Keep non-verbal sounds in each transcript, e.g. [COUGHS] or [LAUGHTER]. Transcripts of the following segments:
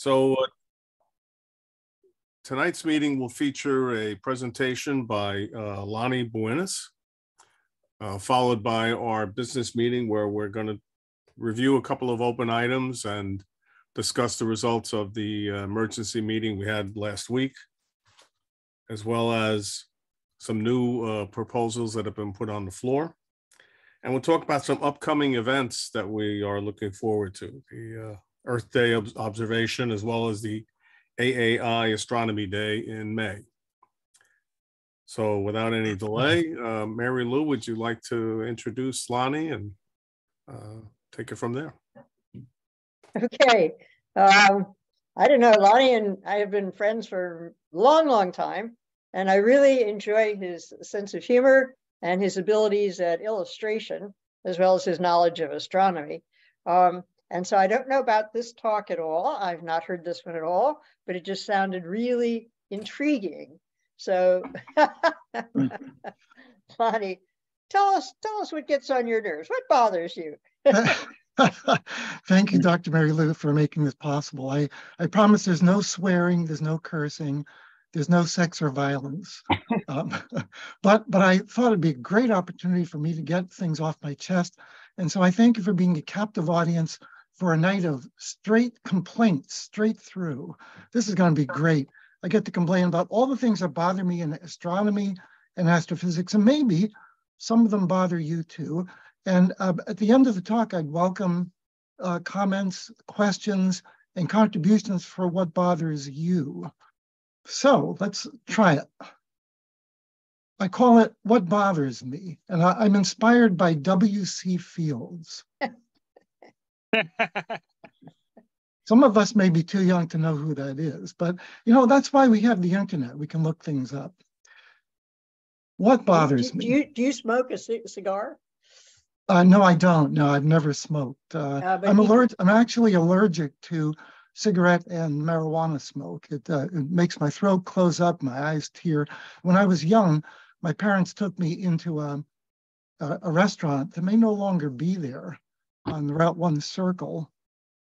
So uh, tonight's meeting will feature a presentation by uh, Lonny Buinis, uh, followed by our business meeting where we're going to review a couple of open items and discuss the results of the uh, emergency meeting we had last week, as well as some new uh, proposals that have been put on the floor. And we'll talk about some upcoming events that we are looking forward to. The uh, Earth Day ob- observation, as well as the AAI Astronomy Day in May. So without any delay, uh, Mary Lou, would you like to introduce Lonny and uh, take it from there? Okay. Um, I don't know, Lonny and I have been friends for a long, long time. And I really enjoy his sense of humor and his abilities at illustration, as well as his knowledge of astronomy. Um, and so I don't know about this talk at all. I've not heard this one at all, but it just sounded really intriguing. So, [LAUGHS] Lonny, tell us, tell us what gets on your nerves. What bothers you? [LAUGHS] Thank you, Dr. Mary Lou, for making this possible. I, I promise there's no swearing, there's no cursing, there's no sex or violence. [LAUGHS] um, but but I thought it'd be a great opportunity for me to get things off my chest. And so I thank you for being a captive audience for a night of straight complaints, straight through. This is going to be great. I get to complain about all the things that bother me in astronomy and astrophysics, and maybe some of them bother you too. And uh, at the end of the talk, I'd welcome uh, comments, questions, and contributions for what bothers you. So let's try it. I call it What Bothers Me, and I, am inspired by W.C. Fields. [LAUGHS] Some of us may be too young to know who that is, but you know, that's why we have the internet. We can look things up. What bothers do, me? Do you, do you smoke a cigar? Uh, no, I don't. No, I've never smoked. Uh, uh, I'm allergic. I'm actually allergic to cigarette and marijuana smoke. It, uh, it makes my throat close up, my eyes tear. When I was young, my parents took me into a, a, a restaurant that may no longer be there on Route 1 Circle.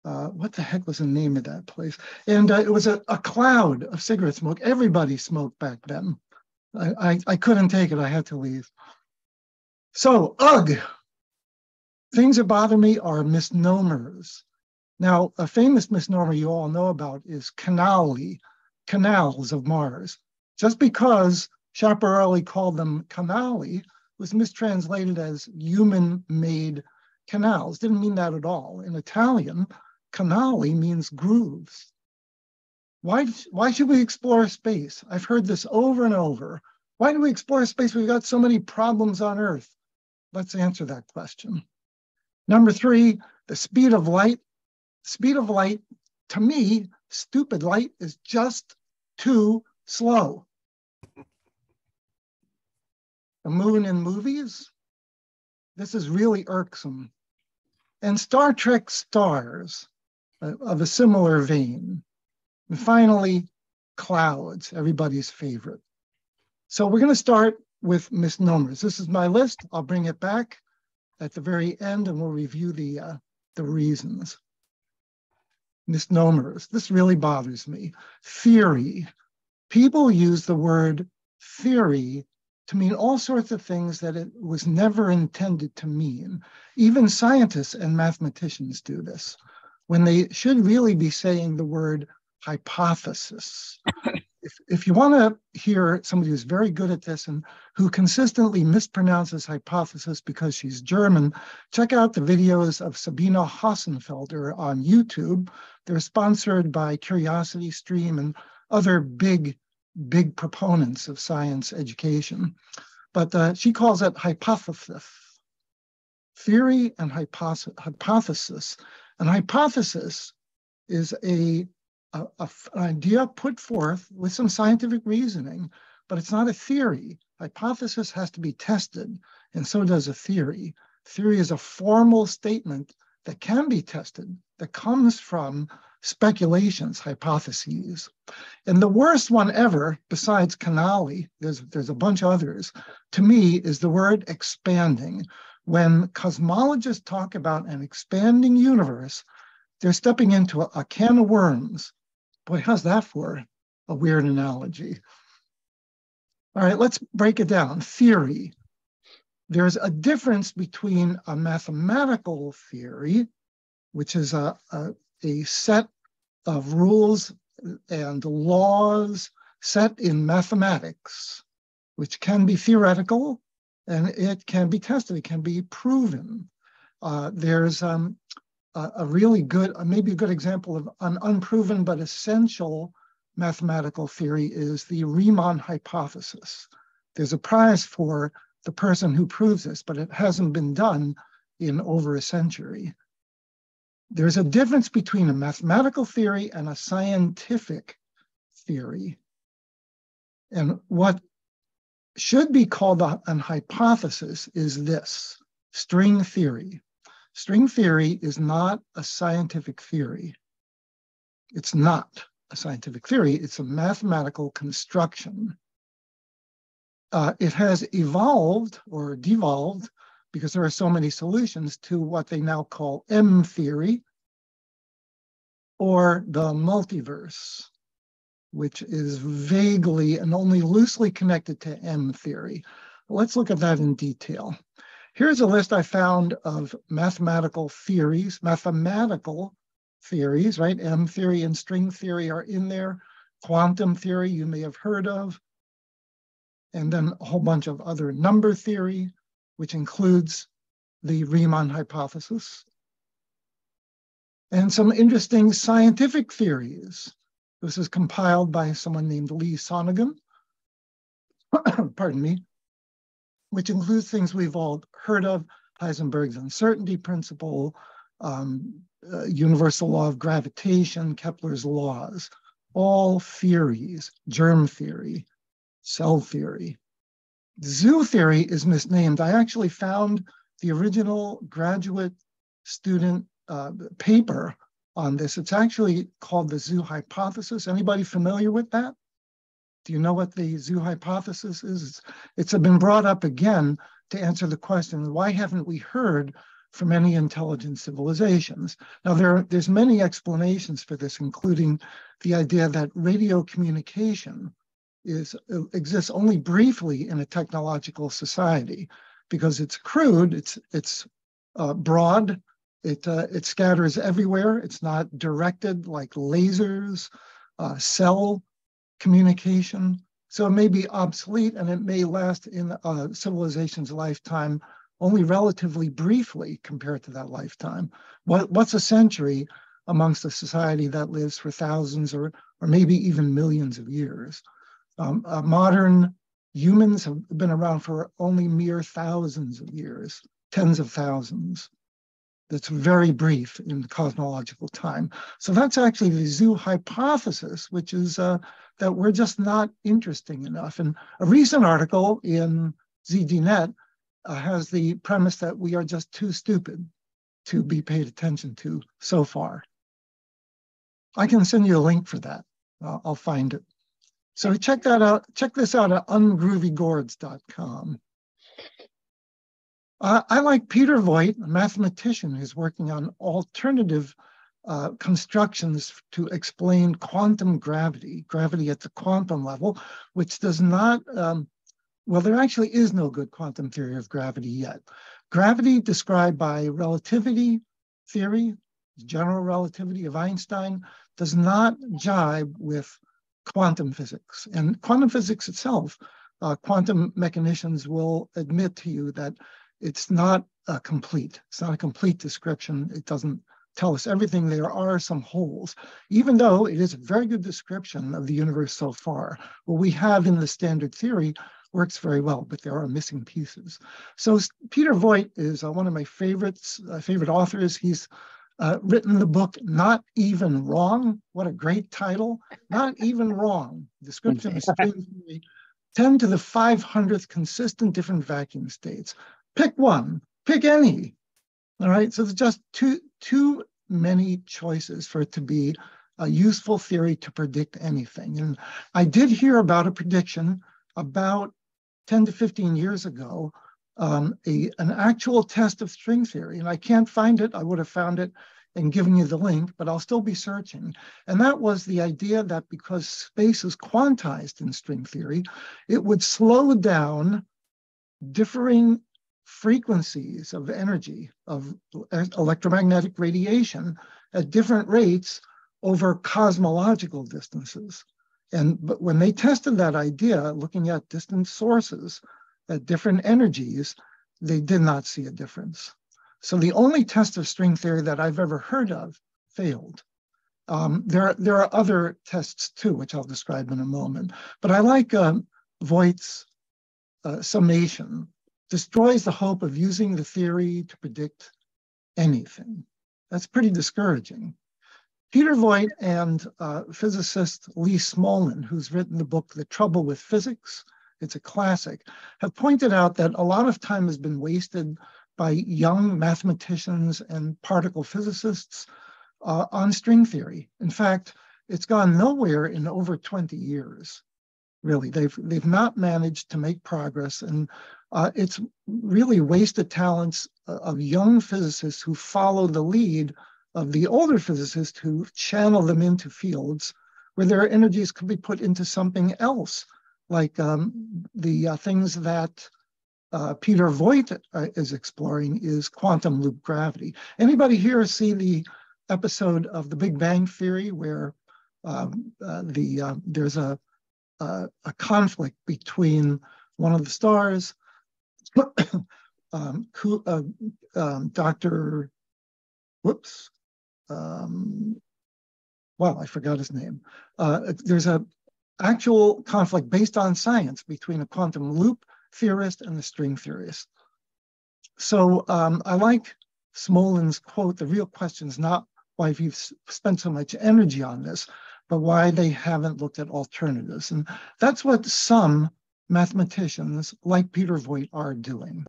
Uh, what the heck was the name of that place? And uh, it was a, a cloud of cigarette smoke. Everybody smoked back then. I, I, I couldn't take it. I had to leave. So, ugh, Things that bother me are misnomers. Now, a famous misnomer you all know about is canali, canals of Mars. Just because Schiaparelli called them canali was mistranslated as human-made canals. Didn't mean that at all. In Italian, canali means grooves. Why, why should we explore space? I've heard this over and over. Why do we explore space? We've got so many problems on Earth. Let's answer that question. Number three, the speed of light. Speed of light, to me, stupid light is just too slow. The moon in movies, this is really irksome. And Star Trek stars uh, of a similar vein. And finally, clouds, everybody's favorite. So we're going to start with misnomers. This is my list. I'll bring it back at the very end and we'll review the, uh, the reasons. Misnomers, this really bothers me. Theory, people use the word theory to mean all sorts of things that it was never intended to mean. Even scientists and mathematicians do this when they should really be saying the word hypothesis. [LAUGHS] if, if you want to hear somebody who's very good at this and who consistently mispronounces hypothesis because she's German, check out the videos of Sabine Hossenfelder on YouTube. They're sponsored by Curiosity Stream and other big, big proponents of science education. But uh, she calls it hypothesis, theory and hypothesis. An hypothesis is a a, a, an idea put forth with some scientific reasoning, but it's not a theory. Hypothesis has to be tested, and so does a theory. Theory is a formal statement that can be tested, that comes from speculations, hypotheses. And the worst one ever, besides Canali, there's, there's a bunch of others, to me is the word expanding. When cosmologists talk about an expanding universe, they're stepping into a, a can of worms. Boy, how's that for a weird analogy? All right, let's break it down. Theory. There's a difference between a mathematical theory, which is a, a, a set of rules and laws set in mathematics, which can be theoretical and it can be tested, it can be proven. Uh, there's um, a, a, really good, uh, maybe a good example of an unproven but essential mathematical theory is the Riemann hypothesis. There's a prize for the person who proves this, but it hasn't been done in over a century. There's a difference between a mathematical theory and a scientific theory. And what should be called an hypothesis is this string theory. String theory is not a scientific theory. It's not a scientific theory, it's a mathematical construction. Uh, it has evolved or devolved because there are so many solutions to what they now call M theory or the multiverse which is vaguely and only loosely connected to M theory. Let's look at that in detail. Here's a list I found of mathematical theories, mathematical theories, right? M theory and string theory are in there. Quantum theory, you may have heard of. And then a whole bunch of other number theory, which includes the Riemann hypothesis. And some interesting scientific theories, this is compiled by someone named Lee Sonneggen, [COUGHS] pardon me, which includes things we've all heard of, Heisenberg's uncertainty principle, um, uh, universal law of gravitation, Kepler's laws, all theories, germ theory, cell theory. Zoo theory is misnamed. I actually found the original graduate student uh, paper on this. It's actually called the zoo hypothesis. Anybody familiar with that? Do you know what the zoo hypothesis is? It's, it's been brought up again to answer the question, why haven't we heard from any intelligent civilizations? Now, there, there's many explanations for this, including the idea that radio communication is, exists only briefly in a technological society because it's crude, it's, it's uh, broad, it, uh, it scatters everywhere. It's not directed like lasers, uh, cell communication. So it may be obsolete and it may last in a civilization's lifetime only relatively briefly compared to that lifetime. What, what's a century amongst a society that lives for thousands or, or maybe even millions of years? Um, uh, modern humans have been around for only mere thousands of years, tens of thousands that's very brief in cosmological time. So that's actually the zoo hypothesis, which is uh, that we're just not interesting enough. And a recent article in ZDNet uh, has the premise that we are just too stupid to be paid attention to so far. I can send you a link for that. I'll find it. So check that out. Check this out at ungroovygourds.com. Uh, I like Peter Woit, a mathematician who's working on alternative uh, constructions to explain quantum gravity, gravity at the quantum level, which does not, um, well, there actually is no good quantum theory of gravity yet. Gravity described by relativity theory, general relativity of Einstein, does not jibe with quantum physics. And quantum physics itself, uh, quantum mechanicians will admit to you that it's not a complete. It's not a complete description. It doesn't tell us everything. There are some holes, even though it is a very good description of the universe so far. What we have in the standard theory works very well, but there are missing pieces. So Peter Woit is uh, one of my favorites, uh, favorite authors. He's uh, written the book Not Even Wrong. What a great title. Not Even Wrong. Description of string theory. 10 to the 500th consistent different vacuum states. Pick one, pick any. All right, so there's just too, too many choices for it to be a useful theory to predict anything. And I did hear about a prediction about 10 to 15 years ago, um, a, an actual test of string theory. And I can't find it. I would have found it and given you the link, but I'll still be searching. And that was the idea that because space is quantized in string theory, it would slow down differing frequencies of energy of electromagnetic radiation at different rates over cosmological distances. And but when they tested that idea, looking at distant sources at different energies, they did not see a difference. So the only test of string theory that I've ever heard of failed. Um, there, there are other tests too, which I'll describe in a moment. But I like um, Woit's uh, summation, destroys the hope of using the theory to predict anything. That's pretty discouraging. Peter Woit and uh, physicist Lee Smolin, who's written the book The Trouble with Physics, it's a classic, have pointed out that a lot of time has been wasted by young mathematicians and particle physicists uh, on string theory. In fact, it's gone nowhere in over 20 years. Really, they've they've not managed to make progress, and uh, it's really wasted talents uh, of young physicists who follow the lead of the older physicists who channel them into fields where their energies could be put into something else, like um, the uh, things that uh, Peter Woit uh, is exploring is quantum loop gravity. Anybody here see the episode of The Big Bang Theory where um, uh, the uh, there's a, a, a conflict between one of the stars, [COUGHS] um, uh, um, Dr. Whoops, um, well, I forgot his name. There's a actual conflict based on science between a quantum loop theorist and the string theorist. So um, I like Smolin's quote, the real question is not why you've spent so much energy on this, but why they haven't looked at alternatives. And that's what some mathematicians like Peter Woit are doing.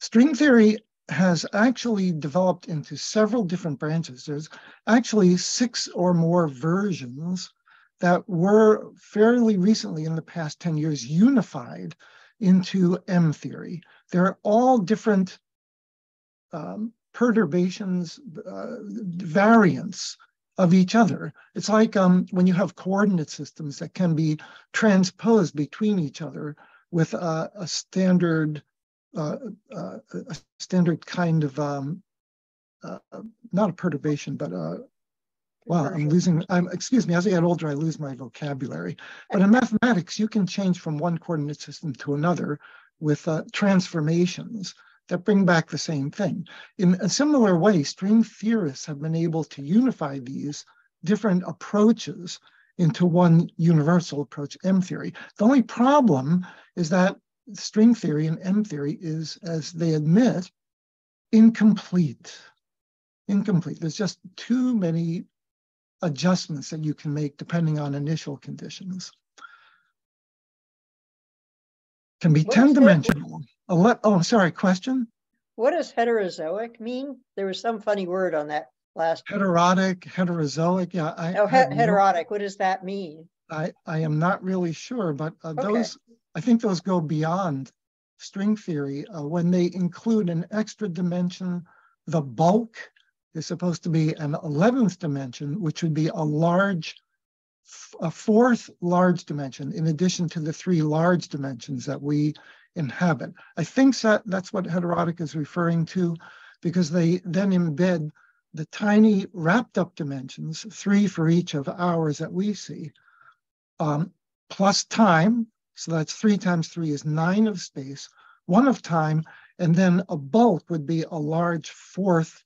String theory has actually developed into several different branches. There's actually six or more versions that were fairly recently in the past 10 years unified into M theory. They're all different um, perturbations, uh, variants of each other. It's like um, when you have coordinate systems that can be transposed between each other with uh, a standard, uh, uh a standard kind of um, uh, not a perturbation, but a Wow, I'm losing, I'm, excuse me, as I get older, I lose my vocabulary. But in mathematics, you can change from one coordinate system to another with uh, transformations that bring back the same thing. In a similar way, string theorists have been able to unify these different approaches into one universal approach, M theory. The only problem is that string theory and M theory is, as they admit, incomplete. Incomplete. There's just too many adjustments that you can make depending on initial conditions. Can be 10 dimensional. oh, sorry, question? What does heterozoic mean? There was some funny word on that last. Heterotic, heterozoic, yeah. I, oh, he heterotic, what does that mean? I, I am not really sure, but uh, okay. those, I think those go beyond string theory uh, when they include an extra dimension, the bulk is supposed to be an 11th dimension, which would be a large, a fourth large dimension in addition to the three large dimensions that we inhabit. I think that that's what heterotic is referring to because they then embed the tiny wrapped up dimensions, three for each of ours that we see, um, plus time. So that's three times three is nine of space, one of time, and then a bulk would be a large fourth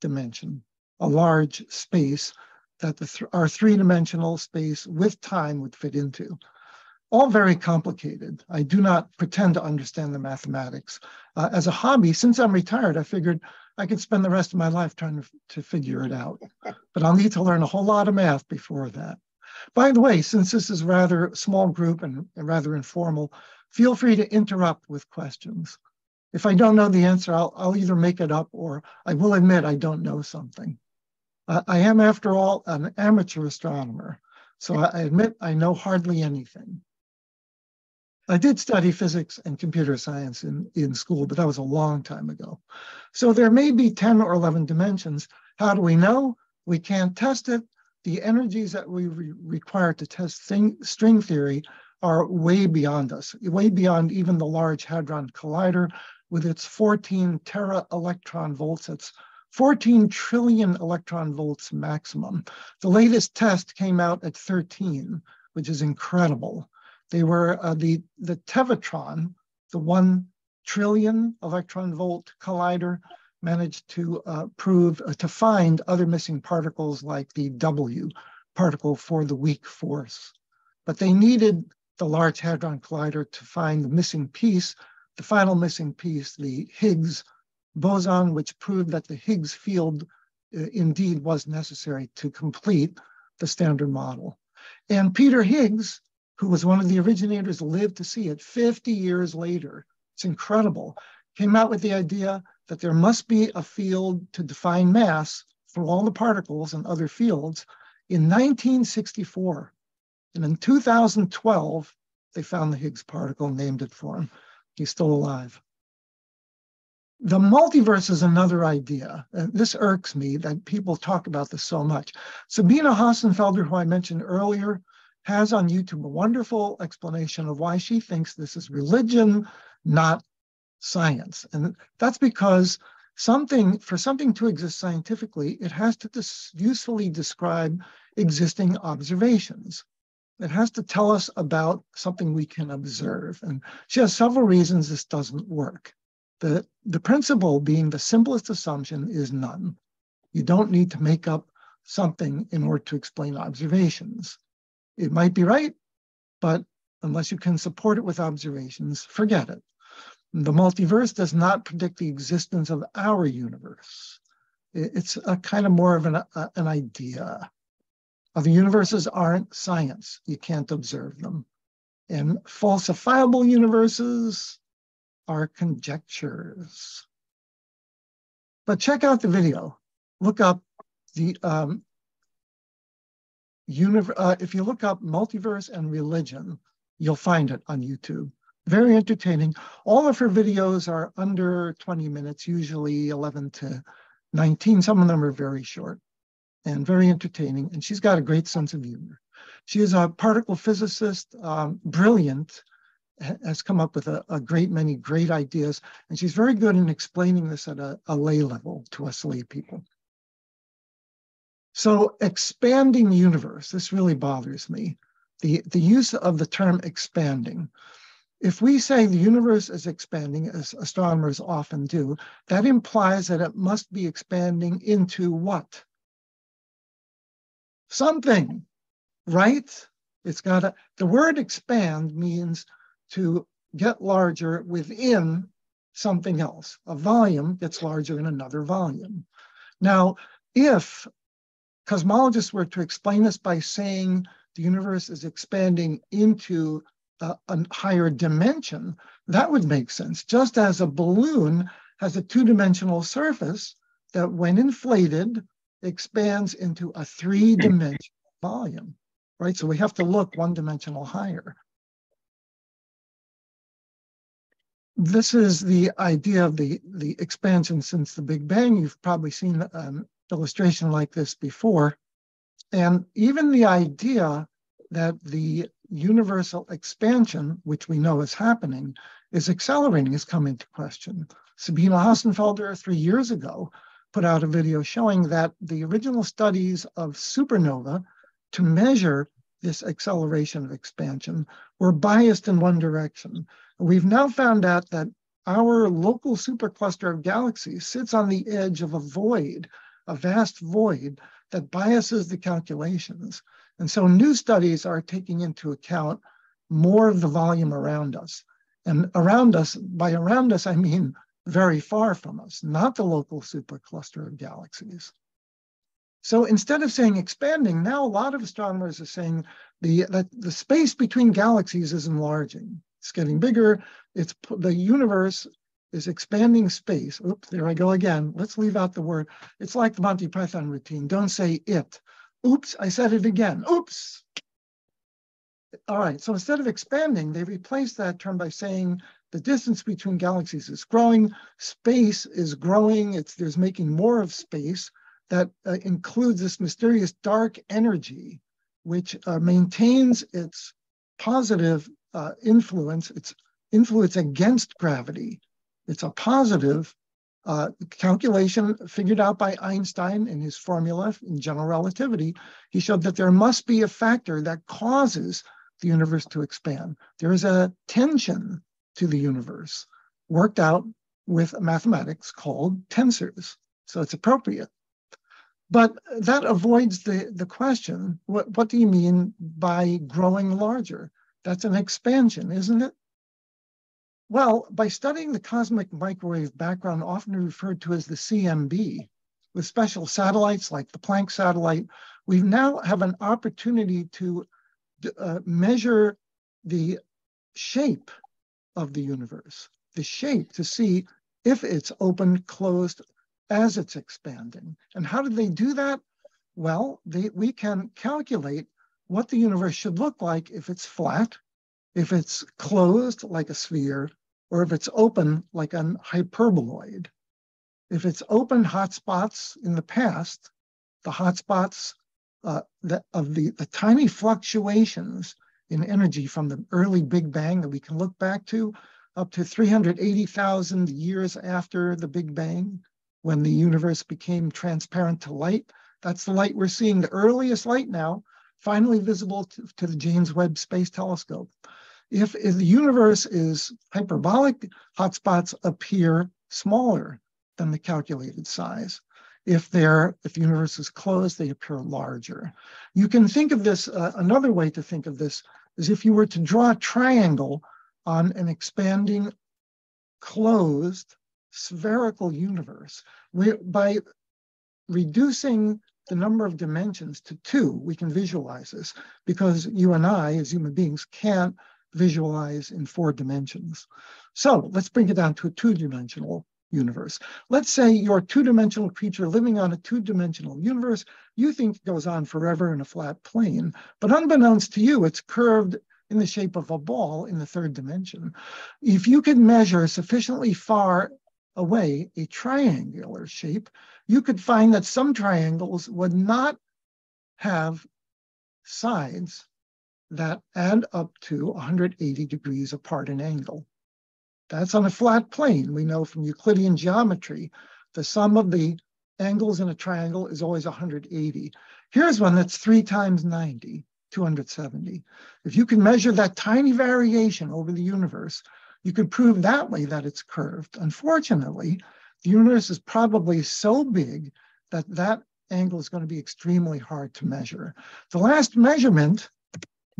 dimension, a large space that the th our three-dimensional space with time would fit into. All very complicated. I do not pretend to understand the mathematics. Uh, as a hobby, since I'm retired, I figured I could spend the rest of my life trying to, to figure it out. [LAUGHS] But I'll need to learn a whole lot of math before that. By the way, since this is rather small group and, and rather informal, feel free to interrupt with questions. If I don't know the answer, I'll, I'll either make it up or I will admit I don't know something. Uh, I am, after all, an amateur astronomer, so I, admit I know hardly anything. I did study physics and computer science in, in school, but that was a long time ago. So there may be 10 or 11 dimensions. How do we know? We can't test it. The energies that we re require to test thing, string theory are way beyond us, way beyond even the Large Hadron Collider with its 14 tera electron volts. It's 14 trillion electron volts maximum. The latest test came out at 13, which is incredible. They were uh, the, the Tevatron, the one trillion electron volt collider, managed to uh, prove, uh, to find other missing particles like the W particle for the weak force. But they needed the Large Hadron Collider to find the missing piece, the final missing piece, the Higgs boson, which proved that the Higgs field uh, indeed was necessary to complete the standard model. And Peter Higgs who was one of the originators, lived to see it 50 years later. It's incredible. Came out with the idea that there must be a field to define mass for all the particles and other fields in 1964. And in 2012, they found the Higgs particle, named it for him. He's still alive. The multiverse is another idea. And this irks me that people talk about this so much. Sabine Hossenfelder, who I mentioned earlier, has on YouTube a wonderful explanation of why she thinks this is religion, not science. And that's because something, for something to exist scientifically, it has to dis usefully describe existing observations. It has to tell us about something we can observe. And she has several reasons this doesn't work. The, the principle being the simplest assumption is none. You don't need to make up something in order to explain observations. It might be right, but unless you can support it with observations, forget it. The multiverse does not predict the existence of our universe. It's a kind of more of an, a, an idea. Other universes aren't science. You can't observe them. And falsifiable universes are conjectures. But check out the video. Look up the um, uh, if you look up multiverse and religion, you'll find it on YouTube. Very entertaining. All of her videos are under 20 minutes, usually 11 to 19. Some of them are very short and very entertaining. And she's got a great sense of humor. She is a particle physicist, um, brilliant, has come up with a, a, great many great ideas. And she's very good in explaining this at a, a lay level to us lay people. So expanding universe, this really bothers me. The, the use of the term expanding. If we say the universe is expanding, as astronomers often do, that implies that it must be expanding into what? Something, right? It's got to, the word expand means to get larger within something else. A volume gets larger in another volume. Now, if cosmologists were to explain this by saying the universe is expanding into a, a higher dimension, that would make sense. Just as a balloon has a two-dimensional surface that when inflated expands into a three-dimensional [CLEARS THROAT] volume, right? So we have to look one dimensional higher. This is the idea of the, the expansion since the Big Bang. You've probably seen an illustration like this before. And even the idea that the universal expansion, which we know is happening, is accelerating, is coming to question. Sabine Hossenfelder, three years ago, put out a video showing that the original studies of supernova to measure this acceleration of expansion were biased in one direction. We've now found out that our local supercluster of galaxies sits on the edge of a void a vast void that biases the calculations. And so new studies are taking into account more of the volume around us. And around us, by around us, I mean very far from us, not the local supercluster of galaxies. So instead of saying expanding, now a lot of astronomers are saying the, that the space between galaxies is enlarging. It's getting bigger. It's the universe is expanding space. Oops, there I go again. Let's leave out the word. It's like the Monty Python routine. Don't say it. Oops, I said it again. Oops. all right, so instead of expanding, they replaced that term by saying the distance between galaxies is growing, space is growing, it's there's making more of space that uh, includes this mysterious dark energy, which uh, maintains its positive uh, influence, its influence against gravity. It's a positive uh, calculation figured out by Einstein in his formula in general relativity. He showed that there must be a factor that causes the universe to expand. There is a tension to the universe worked out with mathematics called tensors. So it's appropriate. But that avoids the, the question, what, what do you mean by growing larger? That's an expansion, isn't it? Well, by studying the cosmic microwave background, often referred to as the CMB, with special satellites like the Planck satellite, we now have an opportunity to uh, measure the shape of the universe, the shape to see if it's open, closed, as it's expanding. And how did they do that? Well, they, we can calculate what the universe should look like if it's flat, if it's closed like a sphere, or if it's open like an hyperboloid. If it's open hotspots in the past, the hotspots uh, of the, the tiny fluctuations in energy from the early Big Bang that we can look back to up to 380,000 years after the Big Bang, when the universe became transparent to light. That's the light we're seeing, the earliest light now, finally visible to, to the James Webb Space Telescope. If, if the universe is hyperbolic, hotspots appear smaller than the calculated size. If they're if the universe is closed, they appear larger. You can think of this uh, another way to think of this is if you were to draw a triangle on an expanding, closed, spherical universe. We, by reducing the number of dimensions to two, we can visualize this because you and I, as human beings, can't visualize in four dimensions. So let's bring it down to a two-dimensional universe. Let's say you're a two-dimensional creature living on a two-dimensional universe. You think it goes on forever in a flat plane, but unbeknownst to you, it's curved in the shape of a ball in the third dimension. If you could measure sufficiently far away a triangular shape, you could find that some triangles would not have sides that add up to 180 degrees apart in angle. That's on a flat plane. We know from Euclidean geometry, the sum of the angles in a triangle is always 180. Here's one that's three times 90, 270. If you can measure that tiny variation over the universe, you can prove that way that it's curved. Unfortunately, the universe is probably so big that that angle is going to be extremely hard to measure. The last measurement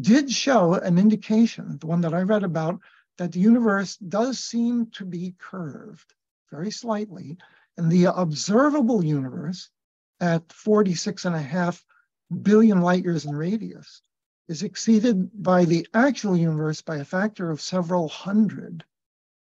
did show an indication, the one that I read about, that the universe does seem to be curved very slightly. And the observable universe at 46 and a half billion light years in radius is exceeded by the actual universe by a factor of several hundred.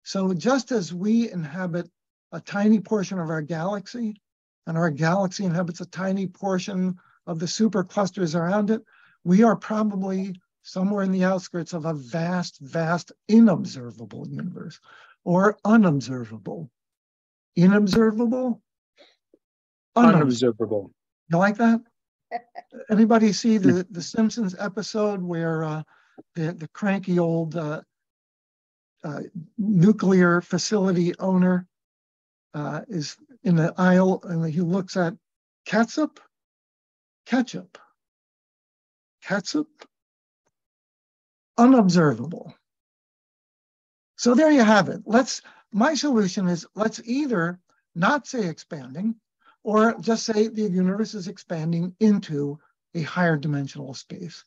So just as we inhabit a tiny portion of our galaxy, and our galaxy inhabits a tiny portion of the superclusters around it, we are probably somewhere in the outskirts of a vast, vast inobservable universe or unobservable. Inobservable? Unobservable. You like that? [LAUGHS] Anybody see the, the Simpsons episode where uh, the, the cranky old uh, uh, nuclear facility owner uh, is in the aisle and he looks at ketchup? Ketchup. Ketchup? unobservable. So there you have it. Let's, my solution is let's either not say expanding or just say the universe is expanding into a higher dimensional space.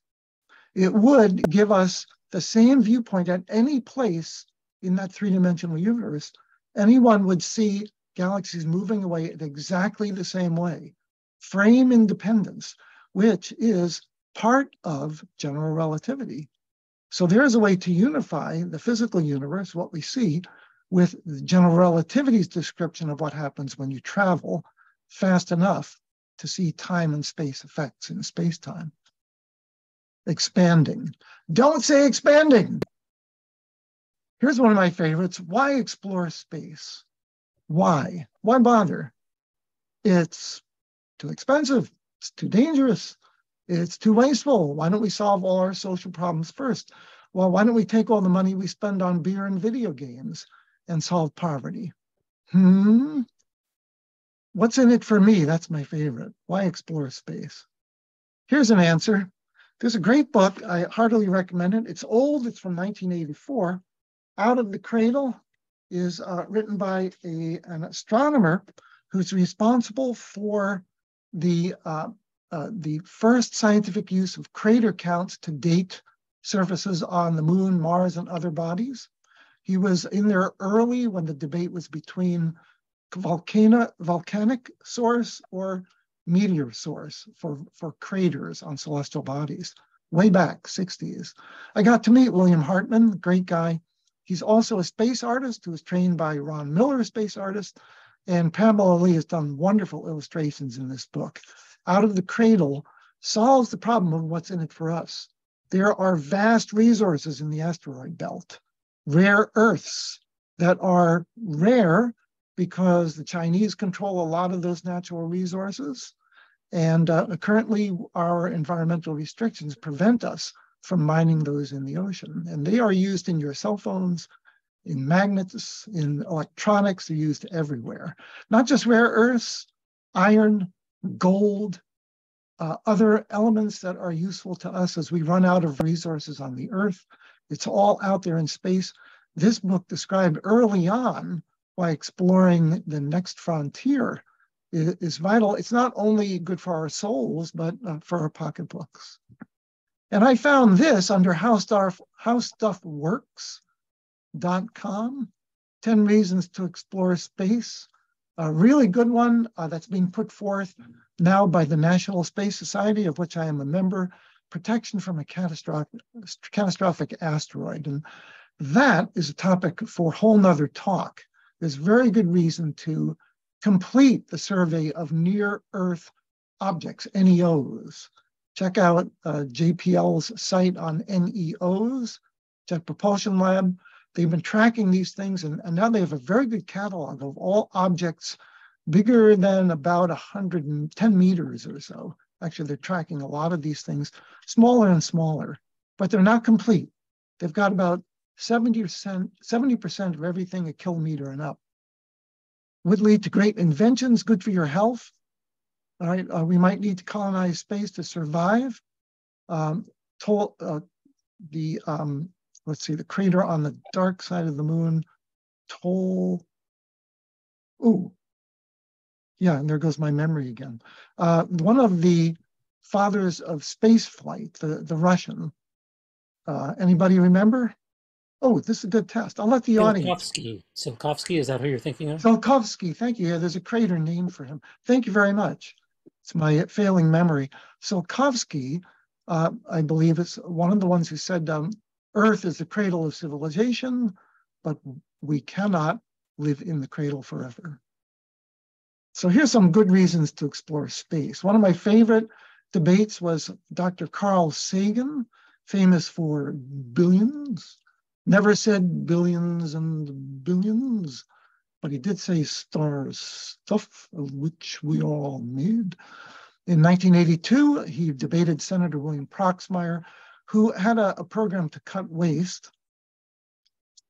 It would give us the same viewpoint at any place in that three-dimensional universe. Anyone would see galaxies moving away in exactly the same way. Frame independence, which is part of general relativity. So there is a way to unify the physical universe, what we see, with general relativity's description of what happens when you travel fast enough to see time and space effects in space-time. expanding. Don't say expanding. Here's one of my favorites. Why explore space? Why? Why bother? It's too expensive. It's too dangerous. It's too wasteful. Why don't we solve all our social problems first? Well, why don't we take all the money we spend on beer and video games and solve poverty? Hmm. What's in it for me? That's my favorite. Why explore space? Here's an answer. There's a great book. I heartily recommend it. It's old. It's from 1984. Out of the Cradle is uh, written by a, an astronomer who's responsible for the, uh, uh, the first scientific use of crater counts to date surfaces on the moon, Mars, and other bodies. He was in there early when the debate was between volcano, volcanic source or meteor source for, for craters on celestial bodies, way back, 60s. I got to meet William Hartmann, great guy. He's also a space artist who was trained by Ron Miller, space artist, and Pamela Lee has done wonderful illustrations in this book. Out of the Cradle solves the problem of what's in it for us. There are vast resources in the asteroid belt, rare earths that are rare because the Chinese control a lot of those natural resources. And uh, currently, our environmental restrictions prevent us from mining those in the ocean. And they are used in your cell phones, in magnets, in electronics, they're used everywhere. Not just rare earths, iron, gold, uh, other elements that are useful to us as we run out of resources on the earth. It's all out there in space. This book described early on why exploring the next frontier is, is vital. It's not only good for our souls, but uh, for our pocketbooks. And I found this under How How Stuff Works.com, 10 Reasons to Explore Space. A really good one uh, that's being put forth now by the National Space Society, of which I am a member, protection from a catastrophic, catastrophic asteroid. And that is a topic for a whole nother talk. There's very good reason to complete the survey of near Earth objects, NEOs, check out uh, JPL's site on NEOs, Jet Propulsion Lab. They've been tracking these things, and, and now they have a very good catalog of all objects bigger than about 110 meters or so. Actually, they're tracking a lot of these things, smaller and smaller, but they're not complete. They've got about 70%, 70% of everything a kilometer and up. Would lead to great inventions, good for your health, all right, uh, we might need to colonize space to survive. Um, told, uh, the um, let's see, the crater on the dark side of the moon, Toll. Ooh, yeah, and there goes my memory again. Uh, one of the fathers of space flight, the, the Russian, uh, anybody remember? Oh, this is a good test. I'll let the audience. Tsiolkovsky. Tsiolkovsky, is that who you're thinking of? Tsiolkovsky, thank you. Yeah, there's a crater named for him. Thank you very much. It's my failing memory. Tsiolkovsky, uh, I believe, is one of the ones who said um, Earth is the cradle of civilization, but we cannot live in the cradle forever. So here's some good reasons to explore space. One of my favorite debates was Dr. Carl Sagan, famous for billions, never said billions and billions, but he did say stars, stuff of which we all made. In 1982, he debated Senator William Proxmire, who had a, a program to cut waste.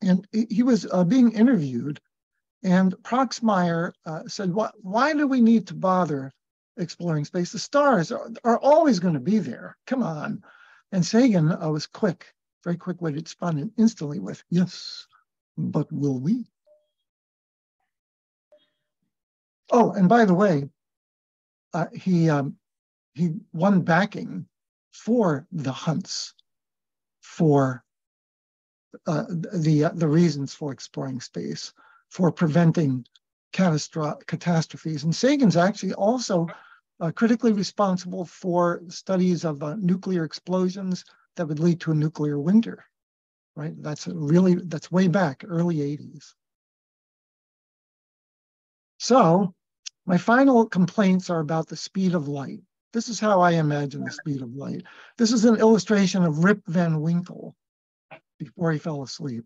And he was uh, being interviewed, and Proxmire uh, said, why, why do we need to bother exploring space? The stars are, are always going to be there. Come on. And Sagan uh, was quick, very quick way to respond instantly with, yes, but will we? Oh, and by the way, uh, he um, he won backing for the hunts for uh, the the reasons for exploring space for preventing catastrophes. And Sagan's actually also uh, critically responsible for studies of uh, nuclear explosions that would lead to a nuclear winter. Right? That's really that's way back, early 80s. So my final complaints are about the speed of light. This is how I imagine the speed of light. This is an illustration of Rip Van Winkle before he fell asleep.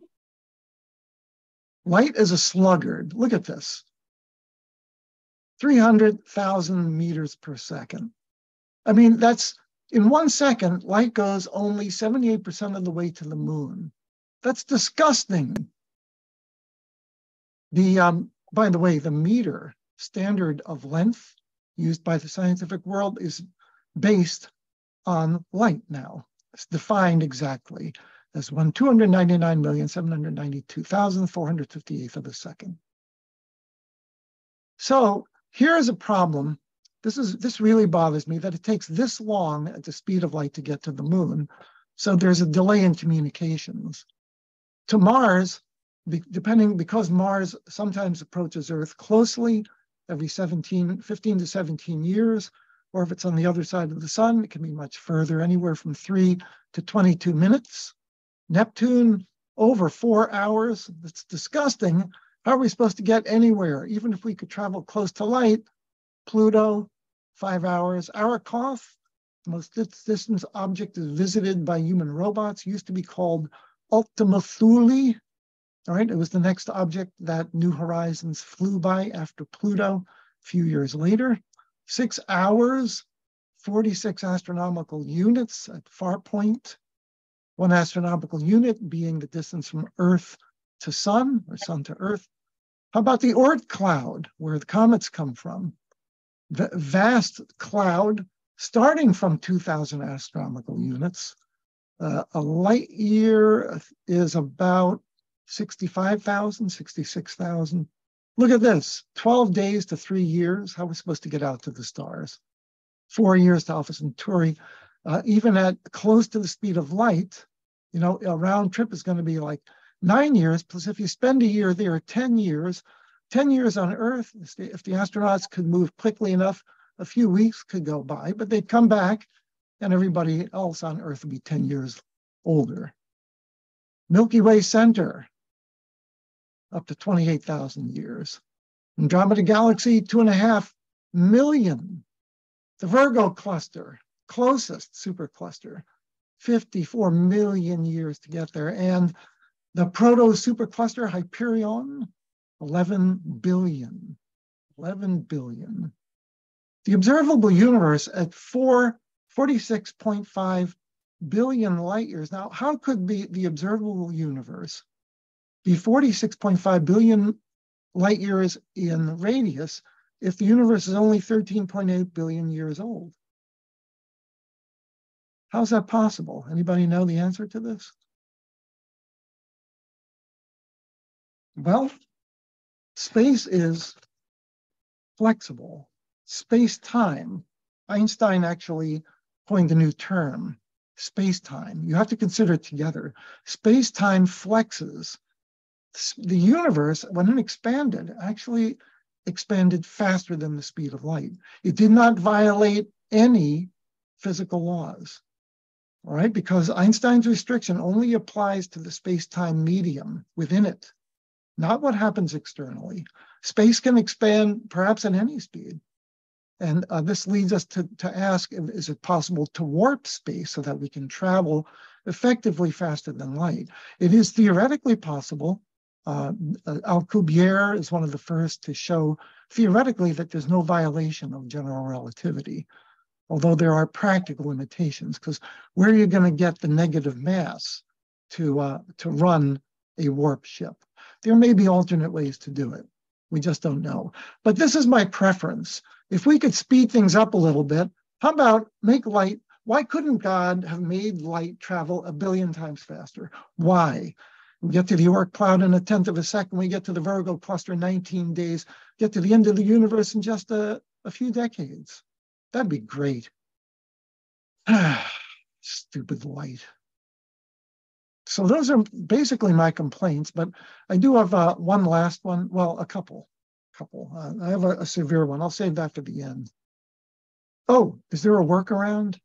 Light is a sluggard. Look at this. 300,000 meters per second. I mean, that's in one second, light goes only 78% of the way to the moon. That's disgusting. The um, by the way, the meter standard of length used by the scientific world is based on light now. It's defined exactly as 1 299,792,458th of a second. So here's a problem. This is this really bothers me that it takes this long at the speed of light to get to the moon. So there's a delay in communications. To Mars, depending because Mars sometimes approaches Earth closely every 17, 15 to 17 years, or if it's on the other side of the sun, it can be much further, anywhere from three to 22 minutes. Neptune, over four hours. It's disgusting. How are we supposed to get anywhere? Even if we could travel close to light, Pluto, five hours. Arrokoth, the most distant object is visited by human robots, used to be called Ultima Thule, all right, it was the next object that New Horizons flew by after Pluto a few years later. Six hours, 46 astronomical units at Farpoint. One astronomical unit being the distance from Earth to Sun or Sun to Earth. How about the Oort cloud, where the comets come from? The vast cloud starting from 2,000 astronomical units. Uh, a light year is about 65,000, 66,000. Look at this 12 days to three years. How are we supposed to get out to the stars? Four years to Alpha Centauri. Uh, even at close to the speed of light, you know, a round trip is going to be like nine years. Plus, if you spend a year there, 10 years, 10 years on Earth, if the astronauts could move quickly enough, a few weeks could go by, but they'd come back and everybody else on Earth would be 10 years older. Milky Way Center, up to 28,000 years. Andromeda Galaxy, two and a half million. The Virgo cluster, closest supercluster, 54 million years to get there. And the proto supercluster Hyperion, 11 billion. 11 billion. The observable universe at 4, 46.5 billion light years. Now, how could the, the observable universe be 46.5 billion light years in radius if the universe is only 13.8 billion years old. How's that possible? Anybody know the answer to this? Well, space is flexible. Space-time, Einstein actually coined a new term, space-time. You have to consider it together. Space-time flexes the universe, when it expanded, actually expanded faster than the speed of light. It did not violate any physical laws, all right? Because Einstein's restriction only applies to the space-time medium within it, not what happens externally. Space can expand perhaps at any speed. And uh, this leads us to, to ask, is it possible to warp space so that we can travel effectively faster than light? It is theoretically possible, uh, Alcubierre is one of the first to show theoretically that there's no violation of general relativity, although there are practical limitations, because where are you going to get the negative mass to, uh, to run a warp ship? There may be alternate ways to do it. We just don't know. But this is my preference. If we could speed things up a little bit, how about make light? Why couldn't God have made light travel a billion times faster? Why? We get to the Oort cloud in a tenth of a second. We get to the Virgo cluster in 19 days. Get to the end of the universe in just a, a few decades. That'd be great. [SIGHS] Stupid light. So those are basically my complaints, but I do have uh, one last one. Well, a couple, couple. Uh, I have a, a severe one. I'll save that for the end. Oh, is there a workaround?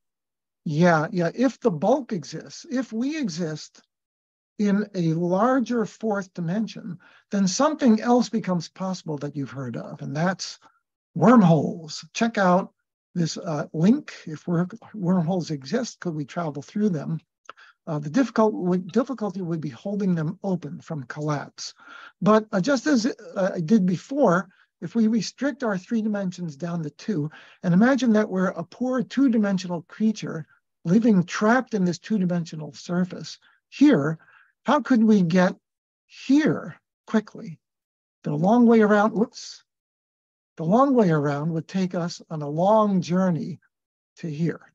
Yeah, yeah. If the bulk exists, if we exist, in a larger fourth dimension, then something else becomes possible that you've heard of, and that's wormholes. Check out this uh, link, if wormholes exist, could we travel through them? Uh, the difficult, difficulty would be holding them open from collapse. But uh, just as uh, I did before, if we restrict our three dimensions down to two, and imagine that we're a poor two-dimensional creature living trapped in this two-dimensional surface, here, how could we get here quickly? The long way around, whoops, the long way around would take us on a long journey to here.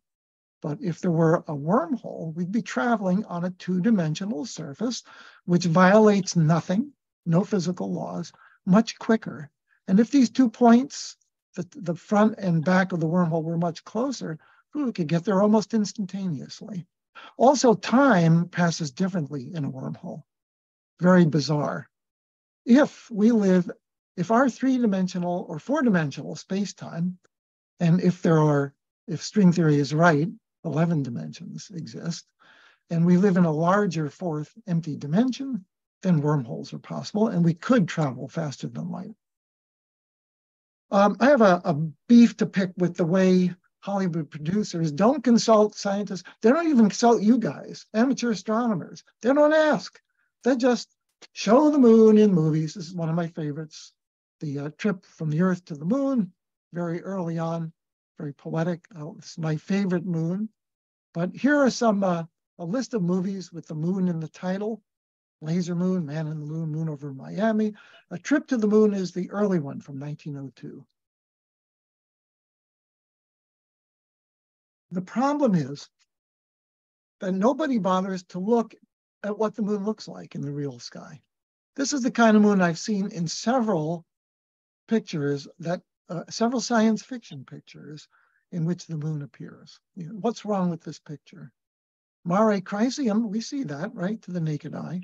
But if there were a wormhole, we'd be traveling on a two-dimensional surface, which violates nothing, no physical laws, much quicker. And if these two points, the, the front and back of the wormhole were much closer, we could get there almost instantaneously. Also, time passes differently in a wormhole. Very bizarre. If we live, if our three-dimensional or four-dimensional space-time, and if there are, if string theory is right, 11 dimensions exist, and we live in a larger fourth empty dimension, then wormholes are possible, and we could travel faster than light. Um, I have a, a, beef to pick with the way Hollywood producers don't consult scientists. They don't even consult you guys, amateur astronomers. They don't ask. They just show the moon in movies. This is one of my favorites. The uh, trip from the Earth to the moon, very early on, very poetic. Oh, it's my favorite moon. But here are some, uh, a list of movies with the moon in the title. Laser Moon, Man in the Moon, Moon over Miami. A Trip to the Moon is the early one from 1902. The problem is that nobody bothers to look at what the moon looks like in the real sky. This is the kind of moon I've seen in several pictures that, uh, several science fiction pictures in which the moon appears. You know, what's wrong with this picture? Mare Crisium, we see that, right, to the naked eye.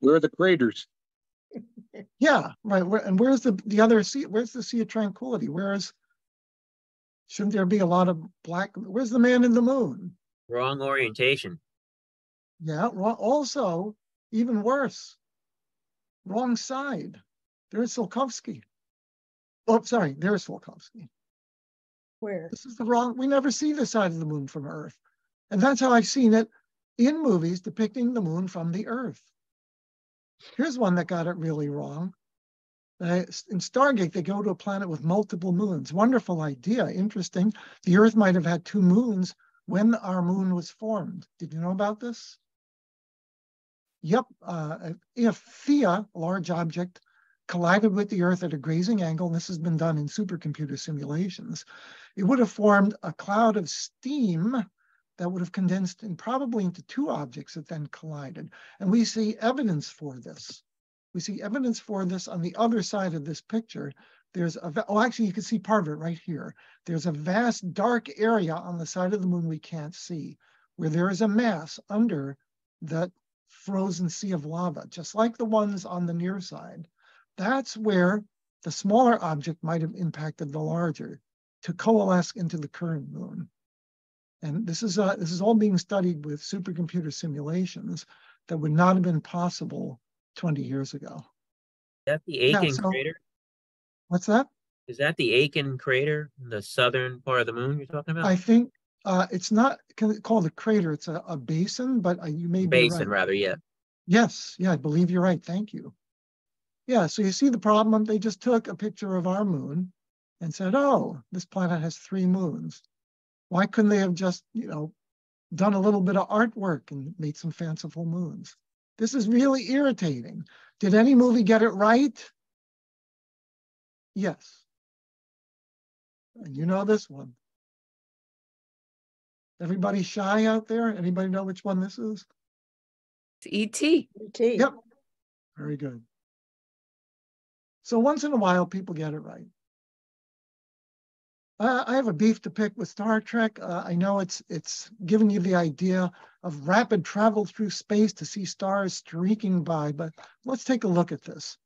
Where are the craters? [LAUGHS] yeah, right. Where, and where's the the other sea? Where's the Sea of Tranquility? Where's shouldn't there be a lot of black? Where's the man in the moon? Wrong orientation. Yeah. Well, also, even worse, wrong side. There's Tsiolkovsky. Oh, sorry, there's Tsiolkovsky. Where? This is the wrong, we never see the side of the moon from Earth. And that's how I've seen it in movies depicting the moon from the Earth. Here's one that got it really wrong. Uh, in Stargate, they go to a planet with multiple moons. Wonderful idea, interesting. The Earth might have had two moons when our moon was formed. Did you know about this? Yep. Uh, if Theia, a large object, collided with the Earth at a grazing angle, and this has been done in supercomputer simulations, it would have formed a cloud of steam that would have condensed in probably into two objects that then collided. And we see evidence for this. We see evidence for this on the other side of this picture. There's a, oh, actually you can see part of it right here. There's a vast dark area on the side of the moon we can't see, where there is a mass under that frozen sea of lava, just like the ones on the near side. That's where the smaller object might have impacted the larger to coalesce into the current moon. And this is, uh, this is all being studied with supercomputer simulations that would not have been possible 20 years ago. Is that the Aitken yeah, so, crater? What's that? Is that the Aitken crater, the southern part of the moon you're talking about? I think uh, it's not called a crater, it's a, a basin, but uh, you may basin, be right. rather, yeah. Yes, yeah, I believe you're right. Thank you. Yeah, so you see the problem. They just took a picture of our moon and said, oh, this planet has three moons. Why couldn't they have just, you know, done a little bit of artwork and made some fanciful moons? This is really irritating. Did any movie get it right? Yes. And you know this one. Everybody shy out there? Anybody know which one this is? It's E.T. E.T. Yep. Very good. So once in a while, people get it right. Uh, I have a beef to pick with Star Trek. Uh, I know it's it's giving you the idea of rapid travel through space to see stars streaking by, but let's take a look at this.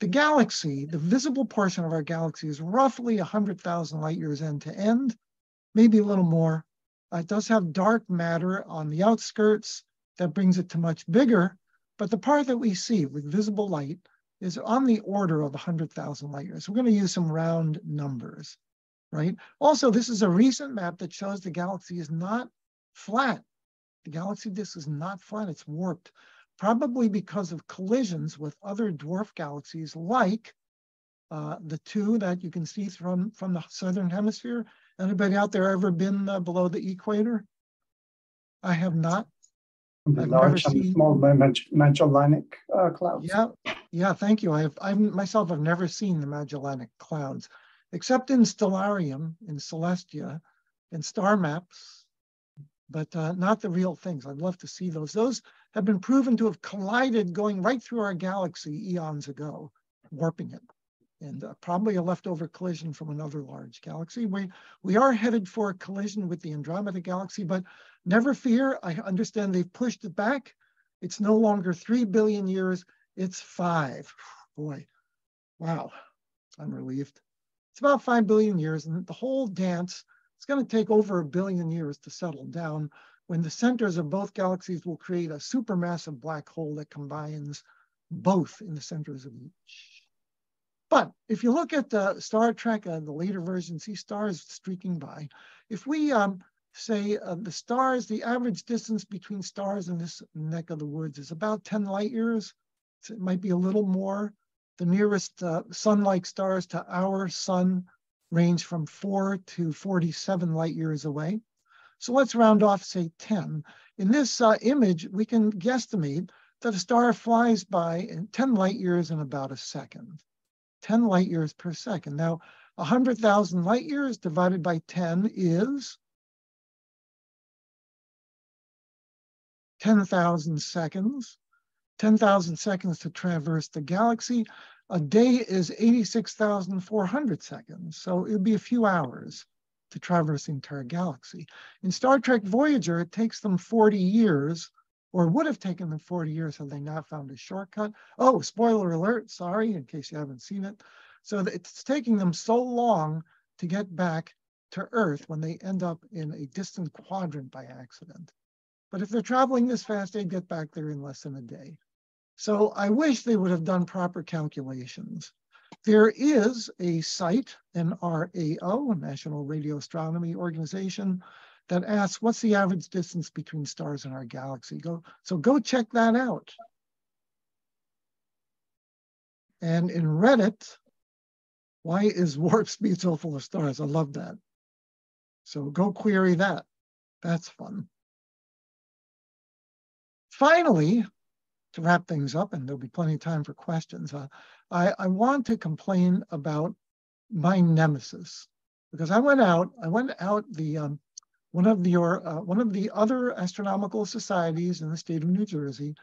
The galaxy, the visible portion of our galaxy is roughly 100,000 light years end to end, maybe a little more. Uh, it does have dark matter on the outskirts that brings it to much bigger, but the part that we see with visible light is on the order of 100,000 light years. We're going to use some round numbers. Right? Also, this is a recent map that shows the galaxy is not flat. The galaxy disk is not flat, it's warped, probably because of collisions with other dwarf galaxies like uh, the two that you can see from, from the southern hemisphere. Anybody out there ever been uh, below the equator? I have not. The I've large and seen... small Magellanic uh, clouds. Yeah, yeah, thank you. I've, I myself have never seen the Magellanic clouds, except in Stellarium, in Celestia, in star maps, but uh, not the real things. I'd love to see those. Those have been proven to have collided going right through our galaxy eons ago, warping it and uh, probably a leftover collision from another large galaxy. We, we are headed for a collision with the Andromeda galaxy, but never fear, I understand they've pushed it back. It's no longer 3 billion years, it's five. Boy, wow, I'm relieved. It's about 5 billion years, and the whole dance, it's going to take over a billion years to settle down when the centers of both galaxies will create a supermassive black hole that combines both in the centers of each. But if you look at the Star Trek, uh, the later versions, see stars streaking by. If we um, say uh, the stars, the average distance between stars in this neck of the woods is about 10 light years. So it might be a little more. The nearest uh, sun-like stars to our sun range from 4 to 47 light years away. So let's round off, say 10. In this uh, image, we can guesstimate that a star flies by in 10 light years in about a second. 10 light years per second. Now, 100,000 light years divided by 10 is 10,000 seconds. 10,000 seconds to traverse the galaxy. A day is 86,400 seconds. So it would be a few hours to traverse the entire galaxy. In Star Trek Voyager, it takes them 40 years or would have taken them 40 years had they not found a shortcut. Oh, spoiler alert, sorry, in case you haven't seen it. So it's taking them so long to get back to Earth when they end up in a distant quadrant by accident. But if they're traveling this fast, they'd get back there in less than a day. So I wish they would have done proper calculations. There is a site, NRAO, National Radio Astronomy Organization, that asks what's the average distance between stars in our galaxy. Go, so go check that out. And in Reddit, why is warp speed so full of stars? I love that. So go query that. That's fun. Finally, to wrap things up, and there'll be plenty of time for questions, uh, I, I want to complain about my nemesis because I went out, I went out the um, one of the, uh, one of the other astronomical societies in the state of New Jersey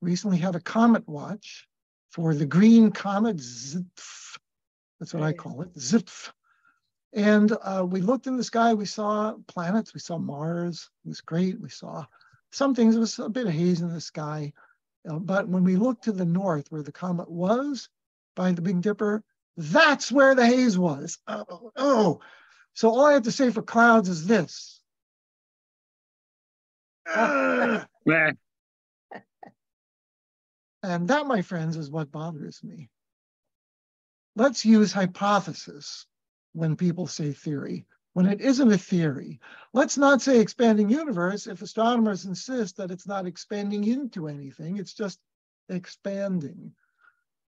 recently had a comet watch for the green comet Zipf. That's what I call it, Zipf. And uh, we looked in the sky, we saw planets, we saw Mars, it was great. We saw some things, it was a bit of haze in the sky. Uh, but when we look to the north where the comet was by the Big Dipper, that's where the haze was. Oh, oh. so all I have to say for clouds is this [LAUGHS] and that, my friends, is what bothers me. Let's use hypothesis when people say theory, when it isn't a theory. Let's not say expanding universe if astronomers insist that it's not expanding into anything, it's just expanding.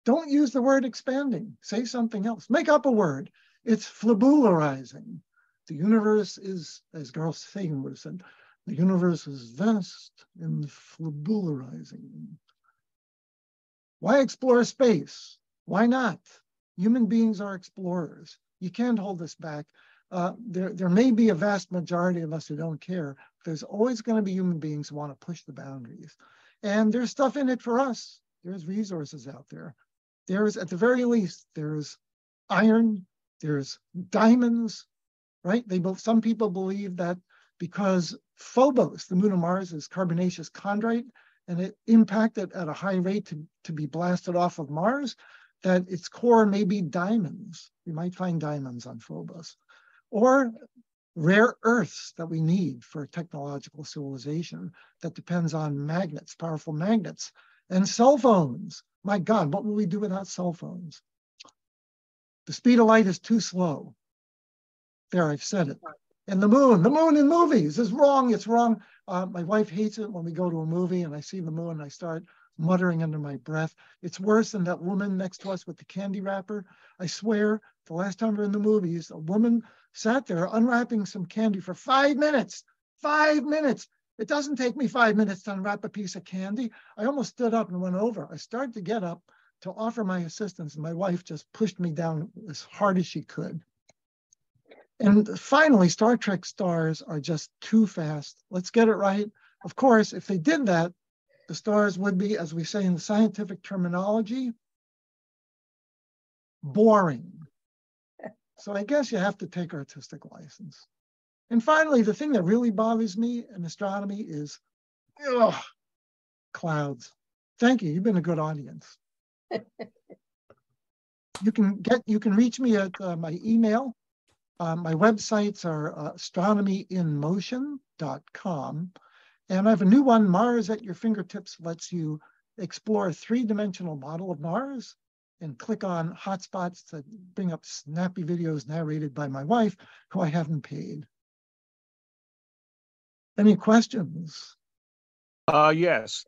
Don't use the word expanding, say something else. Make up a word. It's flabularizing. The universe is, as Carl Sagan would have said, the universe is vast and flabularizing. Why explore space? Why not? Human beings are explorers. You can't hold us back. Uh, there, there may be a vast majority of us who don't care. There's always going to be human beings who want to push the boundaries. And there's stuff in it for us. There's resources out there. There's, at the very least, there's iron, there's diamonds, right? They both, some people believe that because Phobos, the moon of Mars, is carbonaceous chondrite, and it impacted at a high rate to, to be blasted off of Mars, that its core may be diamonds. We might find diamonds on Phobos. Or rare earths that we need for technological civilization that depends on magnets, powerful magnets, and cell phones. My God, what will we do without cell phones? The speed of light is too slow. There, I've said it. And the moon, the moon in movies is wrong. It's wrong. Uh, my wife hates it when we go to a movie and I see the moon and I start muttering under my breath. It's worse than that woman next to us with the candy wrapper. I swear, the last time we were in the movies, a woman sat there unwrapping some candy for five minutes. Five minutes. It doesn't take me five minutes to unwrap a piece of candy. I almost stood up and went over. I started to get up to offer my assistance, and my wife just pushed me down as hard as she could. And finally, Star Trek stars are just too fast. Let's get it right. Of course, if they did that, the stars would be, as we say in the scientific terminology, boring. So I guess you have to take artistic license. And finally, the thing that really bothers me in astronomy is ugh, clouds. Thank you. You've been a good audience. [LAUGHS] you can get you can reach me at uh, my email. Uh, my websites are uh, astronomyinmotion.com. And I have a new one, Mars at Your Fingertips, lets you explore a three-dimensional model of Mars and click on hotspots to bring up snappy videos narrated by my wife, who I haven't paid. Any questions? Uh, yes.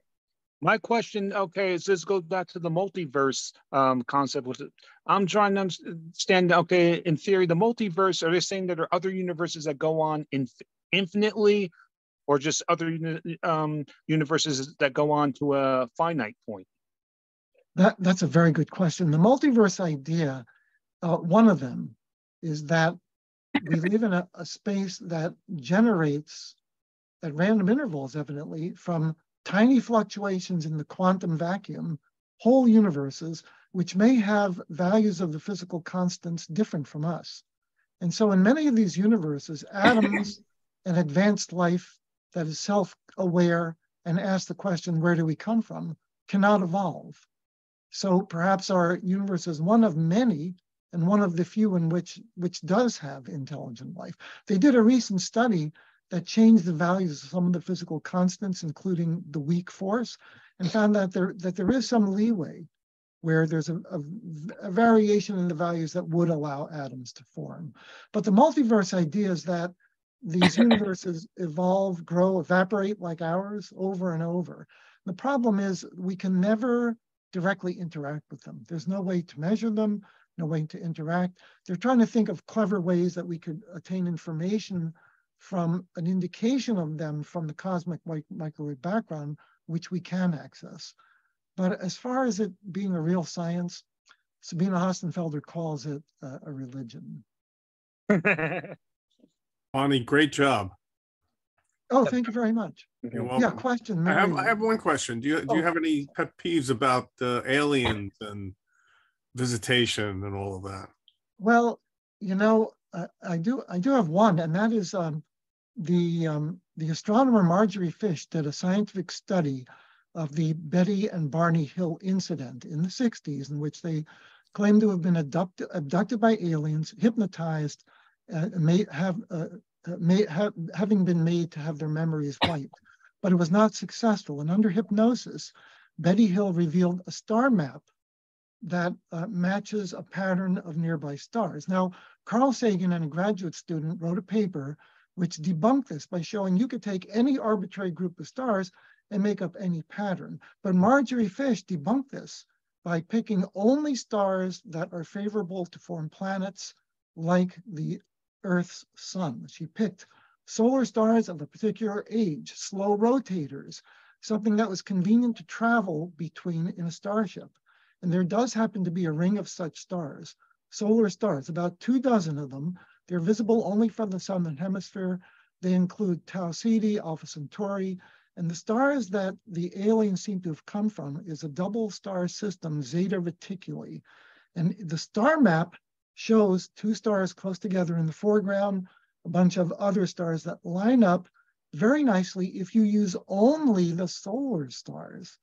My question, okay, is this goes back to the multiverse um, concept. It, I'm trying to understand, okay, in theory, the multiverse, are they saying that there are other universes that go on inf infinitely or just other um, universes that go on to a finite point? That, that's a very good question. The multiverse idea, uh, one of them is that we [LAUGHS] live in a, a space that generates at random intervals, evidently, from tiny fluctuations in the quantum vacuum, whole universes, which may have values of the physical constants different from us. And so in many of these universes, [LAUGHS] atoms and advanced life that is self-aware and asks the question, where do we come from, cannot evolve. So perhaps our universe is one of many and one of the few in which, which does have intelligent life. They did a recent study that changed the values of some of the physical constants, including the weak force, and found that there, that there is some leeway where there's a, a, a variation in the values that would allow atoms to form. But the multiverse idea is that these [COUGHS] universes evolve, grow, evaporate like ours over and over. The problem is we can never directly interact with them. There's no way to measure them, no way to interact. They're trying to think of clever ways that we could attain information from an indication of them from the cosmic microwave background, which we can access. But as far as it being a real science, Sabine Hossenfelder calls it uh, a religion. [LAUGHS] Lonny, great job. Oh, thank you very much. You're welcome. Yeah, question. I have, I have one question. Do you, do you oh. have any pet peeves about uh, aliens and visitation and all of that? Well, you know, uh, I do I do have one, and that is um, the um, the astronomer Marjorie Fish did a scientific study of the Betty and Barney Hill incident in the 60s, in which they claimed to have been abducted, abducted by aliens, hypnotized, uh, may have uh, have, having been made to have their memories wiped, but it was not successful. And under hypnosis, Betty Hill revealed a star map that uh, matches a pattern of nearby stars. Now, Carl Sagan and a graduate student wrote a paper which debunked this by showing you could take any arbitrary group of stars and make up any pattern. But Marjorie Fish debunked this by picking only stars that are favorable to form planets like the Earth's sun. She picked solar stars of a particular age, slow rotators, something that was convenient to travel between in a starship. And there does happen to be a ring of such stars, solar stars, about two dozen of them. They're visible only from the southern hemisphere. They include Tau Ceti, Alpha Centauri, and the stars that the aliens seem to have come from is a double star system, Zeta Reticuli. And the star map shows two stars close together in the foreground, a bunch of other stars that line up very nicely if you use only the solar stars.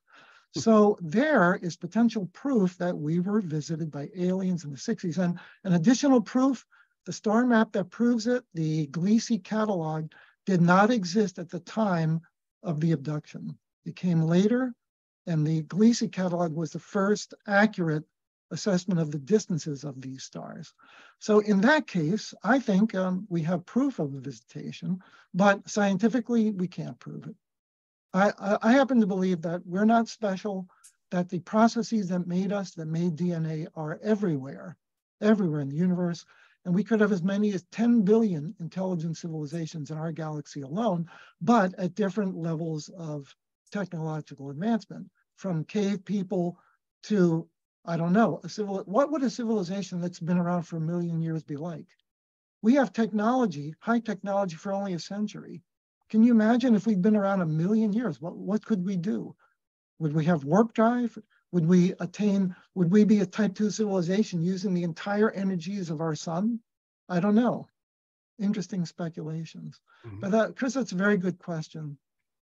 So there is potential proof that we were visited by aliens in the 60s. And an additional proof, the star map that proves it, the Gliese catalog, did not exist at the time of the abduction. It came later, and the Gliese catalog was the first accurate assessment of the distances of these stars. So in that case, I think um, we have proof of a visitation, but scientifically, we can't prove it. I, I, I happen to believe that we're not special, that the processes that made us, that made DNA, are everywhere, everywhere in the universe. And we could have as many as 10 billion intelligent civilizations in our galaxy alone, but at different levels of technological advancement, from cave people to I don't know, a civil, what would a civilization that's been around for a million years be like? We have technology, high technology for only a century. Can you imagine if we'd been around a million years? What, what could we do? Would we have warp drive? Would we attain, would we be a type two civilization using the entire energies of our sun? I don't know. Interesting speculations. Mm-hmm. But that, Chris, that's a very good question.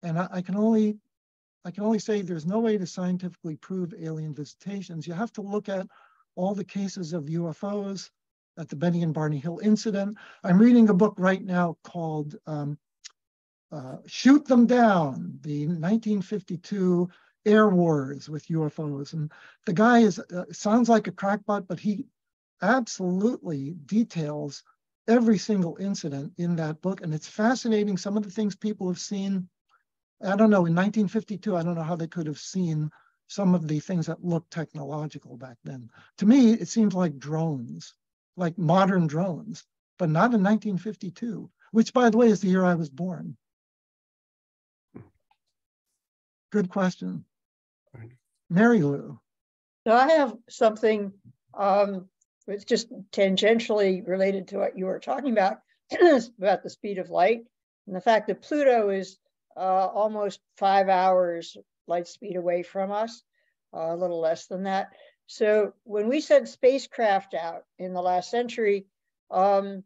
And I, I can only I can only say there's no way to scientifically prove alien visitations. You have to look at all the cases of UFOs at the Betty and Barney Hill incident. I'm reading a book right now called um, uh, Shoot Them Down, the 1952 air wars with UFOs. And the guy is uh, sounds like a crackpot, but he absolutely details every single incident in that book. And it's fascinating. Some of the things people have seen I don't know, in 1952, I don't know how they could have seen some of the things that looked technological back then. To me, it seems like drones, like modern drones, but not in 1952, which, by the way, is the year I was born. Good question. Mary Lou. So I have something um, it's just tangentially related to what you were talking about, [CLEARS THROAT] about the speed of light and the fact that Pluto is uh, almost five hours light speed away from us, uh, a little less than that. So when we sent spacecraft out in the last century, um,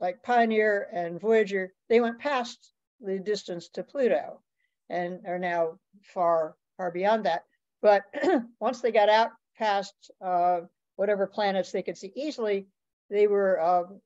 like Pioneer and Voyager, they went past the distance to Pluto and are now far, far beyond that. But [CLEARS THROAT] once they got out past uh, whatever planets they could see easily, they were um,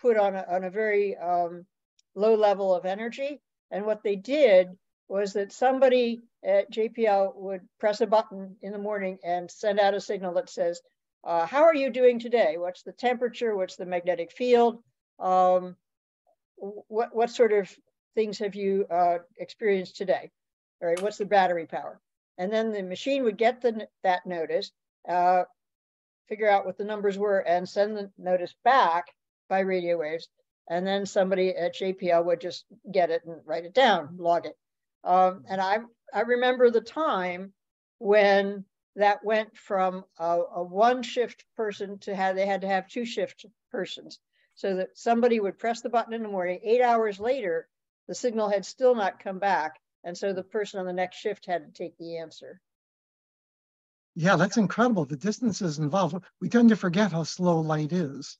put on a, on a very um, low level of energy and what they did was that somebody at JPL would press a button in the morning and send out a signal that says, uh, how are you doing today? What's the temperature? What's the magnetic field? Um, what, what sort of things have you uh, experienced today? All right, what's the battery power? And then the machine would get the, that notice, uh, figure out what the numbers were and send the notice back by radio waves and then somebody at JPL would just get it and write it down, log it. Um, and I, I remember the time when that went from a, a, one shift person to have, they had to have two shift persons. So that somebody would press the button in the morning, eight hours later, the signal had still not come back. And so the person on the next shift had to take the answer. Yeah, that's incredible. The distances involved. We tend to forget how slow light is.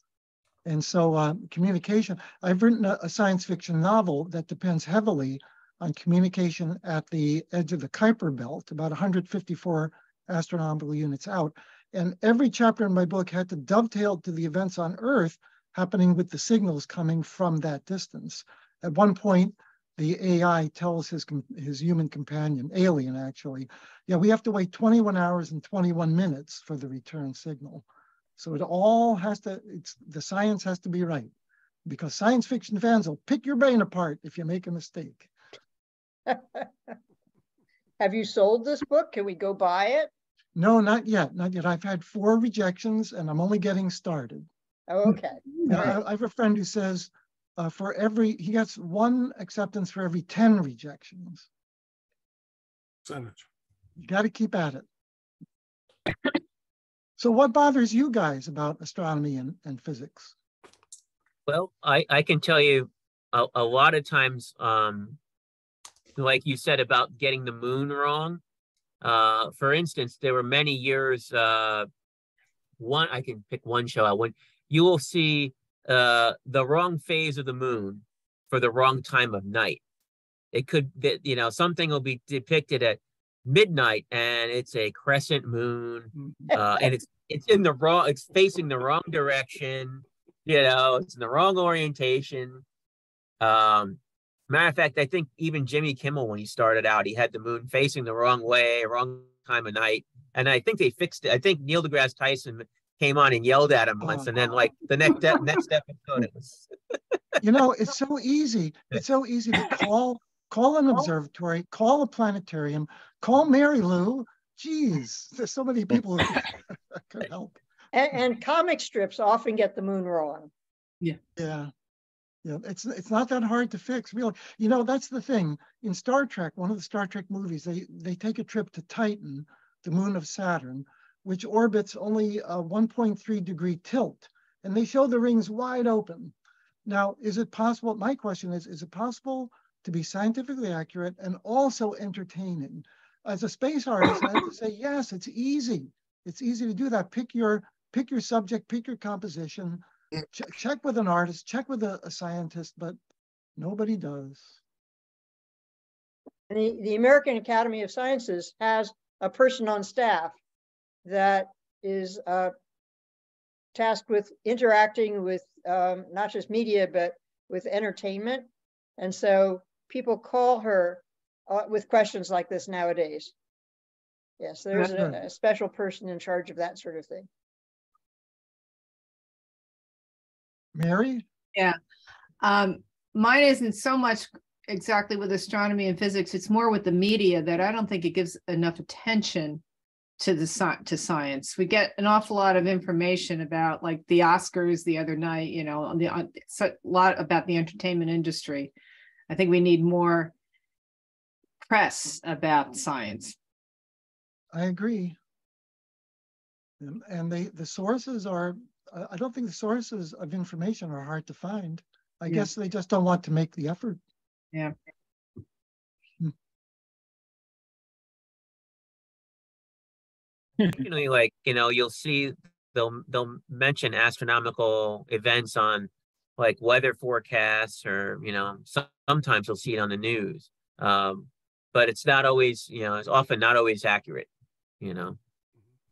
And so uh, communication, I've written a, a, science fiction novel that depends heavily on communication at the edge of the Kuiper belt, about 154 astronomical units out. And every chapter in my book had to dovetail to the events on Earth happening with the signals coming from that distance. At one point, the AI tells his, his human companion, alien actually, yeah, we have to wait 21 hours and 21 minutes for the return signal. So it all has to, it's the science has to be right because science fiction fans will pick your brain apart if you make a mistake. [LAUGHS] Have you sold this book? Can we go buy it? No, not yet. Not yet. I've had four rejections and I'm only getting started. Oh, okay. I, I, have a friend who says uh, for every, he gets one acceptance for every 10 rejections. Percentage. You got to keep at it. So what bothers you guys about astronomy and, and physics? Well, I, I can tell you a, a lot of times, um, like you said about getting the moon wrong. Uh, for instance, there were many years, uh, one, I can pick one show out when you will see uh, the wrong phase of the moon for the wrong time of night. It could be, you know, something will be depicted at midnight and it's a crescent moon mm-hmm. uh, and it's it's in the wrong it's facing the wrong direction you know it's in the wrong orientation um matter of fact i think even jimmy kimmel when he started out he had the moon facing the wrong way wrong time of night and I think they fixed it. I think Neil deGrasse Tyson came on and yelled at him once, and then like the next next episode, it was. you know, it's so easy. It's so easy to call call an observatory, call a planetarium, call Mary Lou. Geez, there's so many people who [LAUGHS] could help. And, and comic strips often get the moon wrong. Yeah. Yeah. Yeah, it's it's not that hard to fix, really. You know, that's the thing. In Star Trek, one of the Star Trek movies, they they take a trip to Titan, the moon of Saturn, which orbits only a 1.3 degree tilt, and they show the rings wide open. Now, is it possible? My question is: Is it possible to be scientifically accurate and also entertaining? As a space artist, I have to say yes. It's easy. It's easy to do that. Pick your pick your subject, pick your composition Ch check with an artist, check with a, a scientist, but nobody does. And the, the American Academy of Sciences has a person on staff that is uh, tasked with interacting with um, not just media, but with entertainment. And so people call her uh, with questions like this nowadays. Yes, there's a, a, special person in charge of that sort of thing. Mary? Yeah. Um, mine isn't so much exactly with astronomy and physics. It's more with the media that I don't think it gives enough attention to the to science. We get an awful lot of information about like the Oscars the other night, you know, on the on, a lot about the entertainment industry. I think we need more press about science. I agree. And, and they the sources are I don't think the sources of information are hard to find. I yeah. guess they just don't want to make the effort. Yeah. Usually, like you know, you'll see they'll they'll mention astronomical events on like weather forecasts, or you know, some, sometimes you'll see it on the news. Um, but it's not always, you know, it's often not always accurate. You know.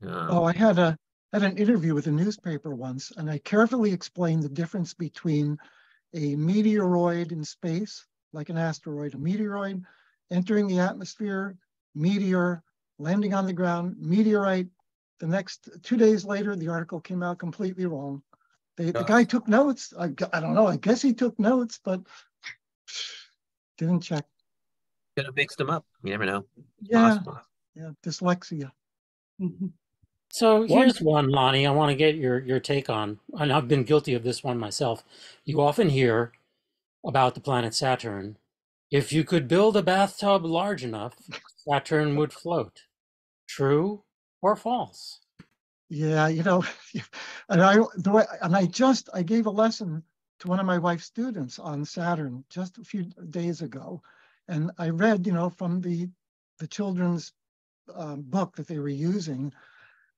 Um, oh, I had a had an interview with a newspaper once, and I carefully explained the difference between a meteoroid in space, like an asteroid, a meteoroid entering the atmosphere, meteor, landing on the ground, meteorite. The next two days later, the article came out completely wrong. They, the guy took notes. I, I don't know. I guess he took notes, but [SIGHS] didn't check. Could have mixed them up. You never know. Yeah. Yeah. Dyslexia. Mm -hmm. So here's one, Lonny, I want to get your, your take on, and I've been guilty of this one myself. You often hear about the planet Saturn. If you could build a bathtub large enough, Saturn would float. True or false? Yeah, you know, [LAUGHS] and I the way, and I just I gave a lesson to one of my wife's students on Saturn just a few days ago, and I read, you know, from the the children's um, book that they were using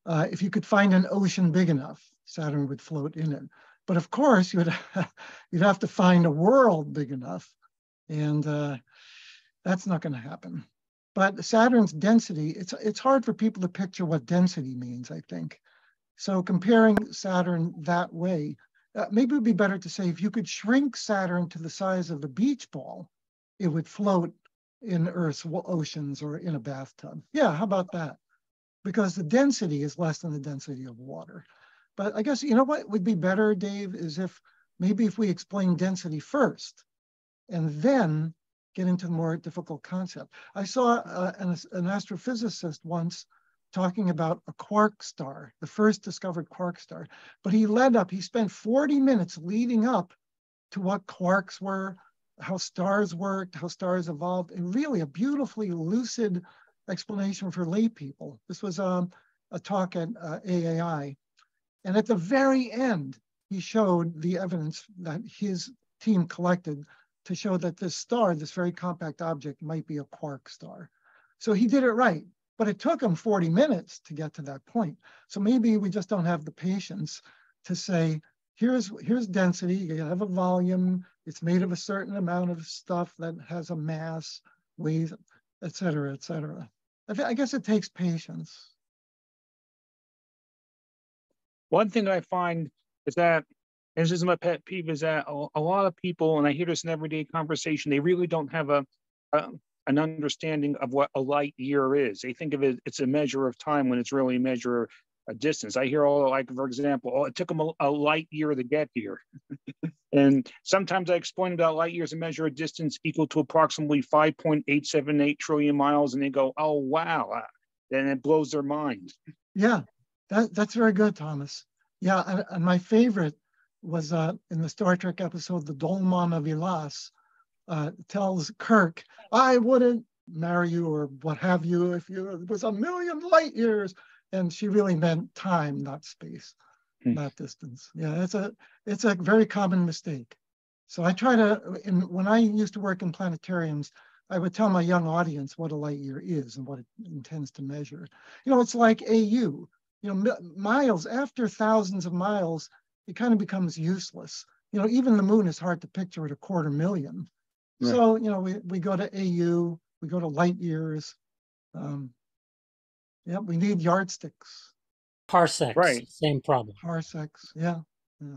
uh, if you could find an ocean big enough, Saturn would float in it. But of course, you would [LAUGHS] you'd have to find a world big enough, and uh, that's not going to happen. But Saturn's density, it's it's hard for people to picture what density means. I think so. Comparing Saturn that way, uh, maybe it would be better to say if you could shrink Saturn to the size of a beach ball, it would float in Earth's oceans or in a bathtub. Yeah, how about that? because the density is less than the density of water. But I guess, you know what would be better, Dave, is if maybe if we explain density first and then get into the more difficult concept. I saw uh, an, an astrophysicist once talking about a quark star, the first discovered quark star, but he led up, he spent 40 minutes leading up to what quarks were, how stars worked, how stars evolved, and really a beautifully lucid explanation for lay people. This was um, a talk at uh, AAI. And at the very end, he showed the evidence that his team collected to show that this star, this very compact object, might be a quark star. So he did it right, but it took him 40 minutes to get to that point. So maybe we just don't have the patience to say, here's, here's density, you have a volume, it's made of a certain amount of stuff that has a mass, weight, et cetera, et cetera. I, guess it takes patience. One thing I find is that, and this is my pet peeve, is that a, a, lot of people, and I hear this in everyday conversation, they really don't have a, a, an understanding of what a light year is. They think of it, it's a measure of time when it's really a measure a distance. I hear all like, for example, oh, it took them a, a light year to get here. [LAUGHS] and sometimes I explain about light years and measure a distance equal to approximately 5.878 trillion miles. And they go, oh, wow. Then it blows their mind. Yeah, that, that's very good, Thomas. Yeah, and, and my favorite was uh, in the Star Trek episode, The Dohlman of Elas, uh, tells Kirk, I wouldn't marry you or what have you if you it was a million light years. And she really meant time, not space, hmm. not distance. Yeah, it's a it's a very common mistake. So I try to, in, when I used to work in planetariums, I would tell my young audience what a light year is and what it intends to measure. You know, it's like AU. You know, miles after thousands of miles, it kind of becomes useless. You know, even the moon is hard to picture at a quarter million. Right. So, you know, we, we go to AU, we go to light years. Um, yeah, we need yardsticks. Parsecs, right. Same problem. Parsecs, yeah. Yeah.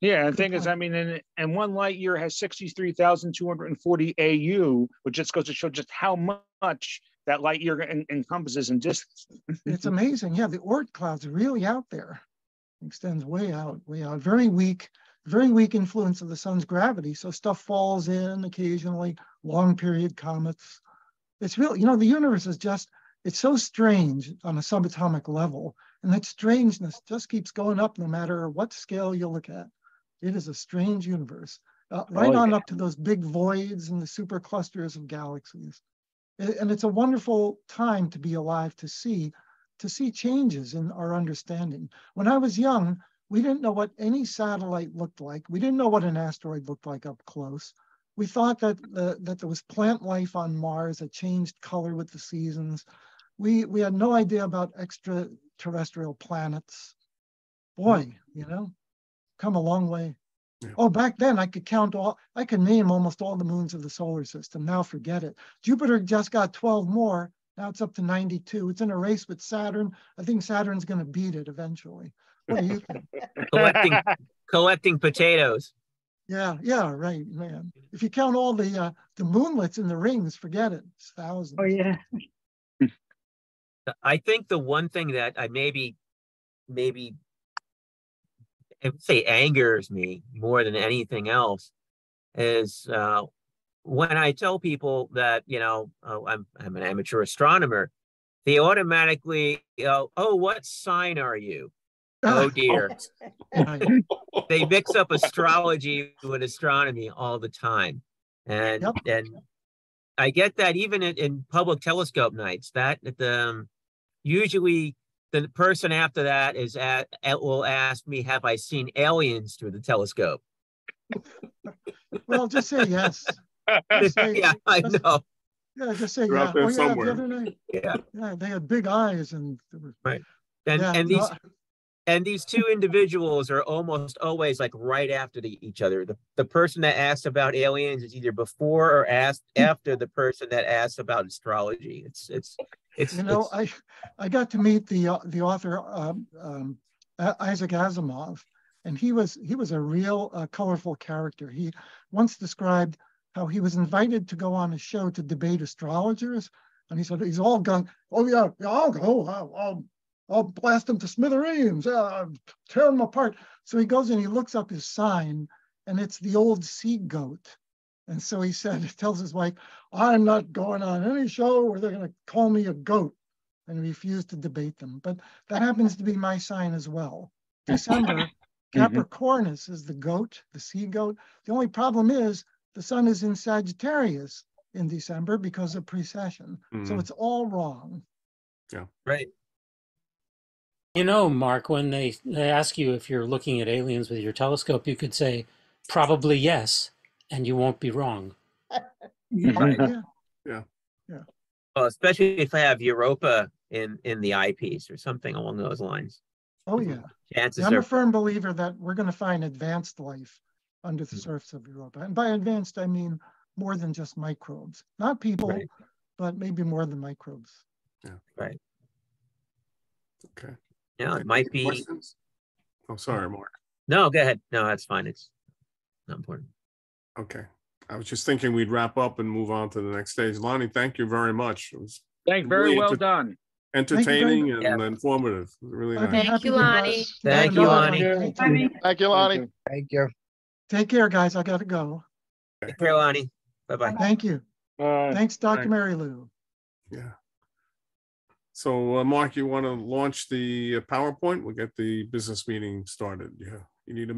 Yeah, the thing point. is, I mean, and, and one light year has 63,240 AU, which just goes to show just how much that light year en- encompasses in distance. [LAUGHS] it's amazing. Yeah, the Oort cloud's really out there. extends way out, way out. Very weak, very weak influence of the sun's gravity. So stuff falls in occasionally, long period comets. It's real, you know, the universe is just, it's so strange on a subatomic level. And that strangeness just keeps going up no matter what scale you look at. It is a strange universe, uh, right oh, on yeah. up to those big voids and the superclusters of galaxies. And it's a wonderful time to be alive to see, to see changes in our understanding. When I was young, we didn't know what any satellite looked like. We didn't know what an asteroid looked like up close. We thought that uh, that there was plant life on Mars that changed color with the seasons. We we had no idea about extraterrestrial planets. Boy, you know, come a long way. Yeah. Oh, back then I could count all, I could name almost all the moons of the solar system. Now forget it. Jupiter just got 12 more. Now it's up to 92. It's in a race with Saturn. I think Saturn's going to beat it eventually. What do you think? [LAUGHS] collecting, collecting potatoes. Yeah, yeah, right, man. If you count all the uh, the moonlets in the rings, forget it. It's thousands. Oh yeah. I think the one thing that I maybe maybe I would say angers me more than anything else is uh, when I tell people that you know oh, I'm I'm an amateur astronomer, they automatically go, "Oh, what sign are you?" [LAUGHS] Oh dear. [LAUGHS] they mix up astrology with astronomy all the time. And yep. and I get that even in, in public telescope nights, that the um, usually the person after that is at, at will ask me, have I seen aliens through the telescope? [LAUGHS] well, just say yes. [LAUGHS] Just say, yeah, I know. Yeah, just say yeah. Oh, yeah, the other night. Yeah. Yeah, they had big eyes and right. And yeah, and these no, and these two individuals are almost always like right after the, each other. The, the person that asks about aliens is either before or asked hmm. after the person that asks about astrology. It's it's it's you know it's, I I got to meet the uh, the author um, um, Isaac Asimov, and he was he was a real uh, colorful character. He once described how he was invited to go on a show to debate astrologers, and he said he's all gone. Oh yeah, yeah I'll go. I'll, I'll I'll blast them to smithereens, uh, tear them apart. So he goes and he looks up his sign, and it's the old sea goat. And so he said, he [LAUGHS] tells his wife, I'm not going on any show where they're going to call me a goat and refused to debate them. But that happens to be my sign as well. December, [LAUGHS] mm-hmm. Capricornus is the goat, the sea goat. The only problem is the sun is in Sagittarius in December because of precession. Mm-hmm. So it's all wrong. Yeah. Right. You know, Mark, when they, they ask you if you're looking at aliens with your telescope, you could say, probably yes, and you won't be wrong. yeah. yeah. Yeah. Well, especially if I have Europa in in the eyepiece or something along those lines. Oh yeah. Chances I'm are... a firm believer that we're going to find advanced life under the mm-hmm. surface of Europa. And by advanced, I mean more than just microbes. Not people, right. but maybe more than microbes. Yeah. Right. Okay. Yeah, it might be. Questions? Oh, sorry, Mark. No, go ahead. No, that's fine. It's not important. Okay. I was just thinking we'd wrap up and move on to the next stage. Lonny, thank you very much. It was Thank, very Really well inter- done. entertaining and Yeah. informative. It Really I'd nice. happy you, Lonny. Thank you, Lonny. Thank you. Thank you, Lonny. Thank you. Take care, guys. I gotta go. Take care, Lonny. Bye-bye. Thank you. Uh, Thanks, Dr. Thanks. Mary Lou. Yeah. So, uh, Mark, you want to launch the uh, PowerPoint? We'll get the business meeting started. Yeah, you need a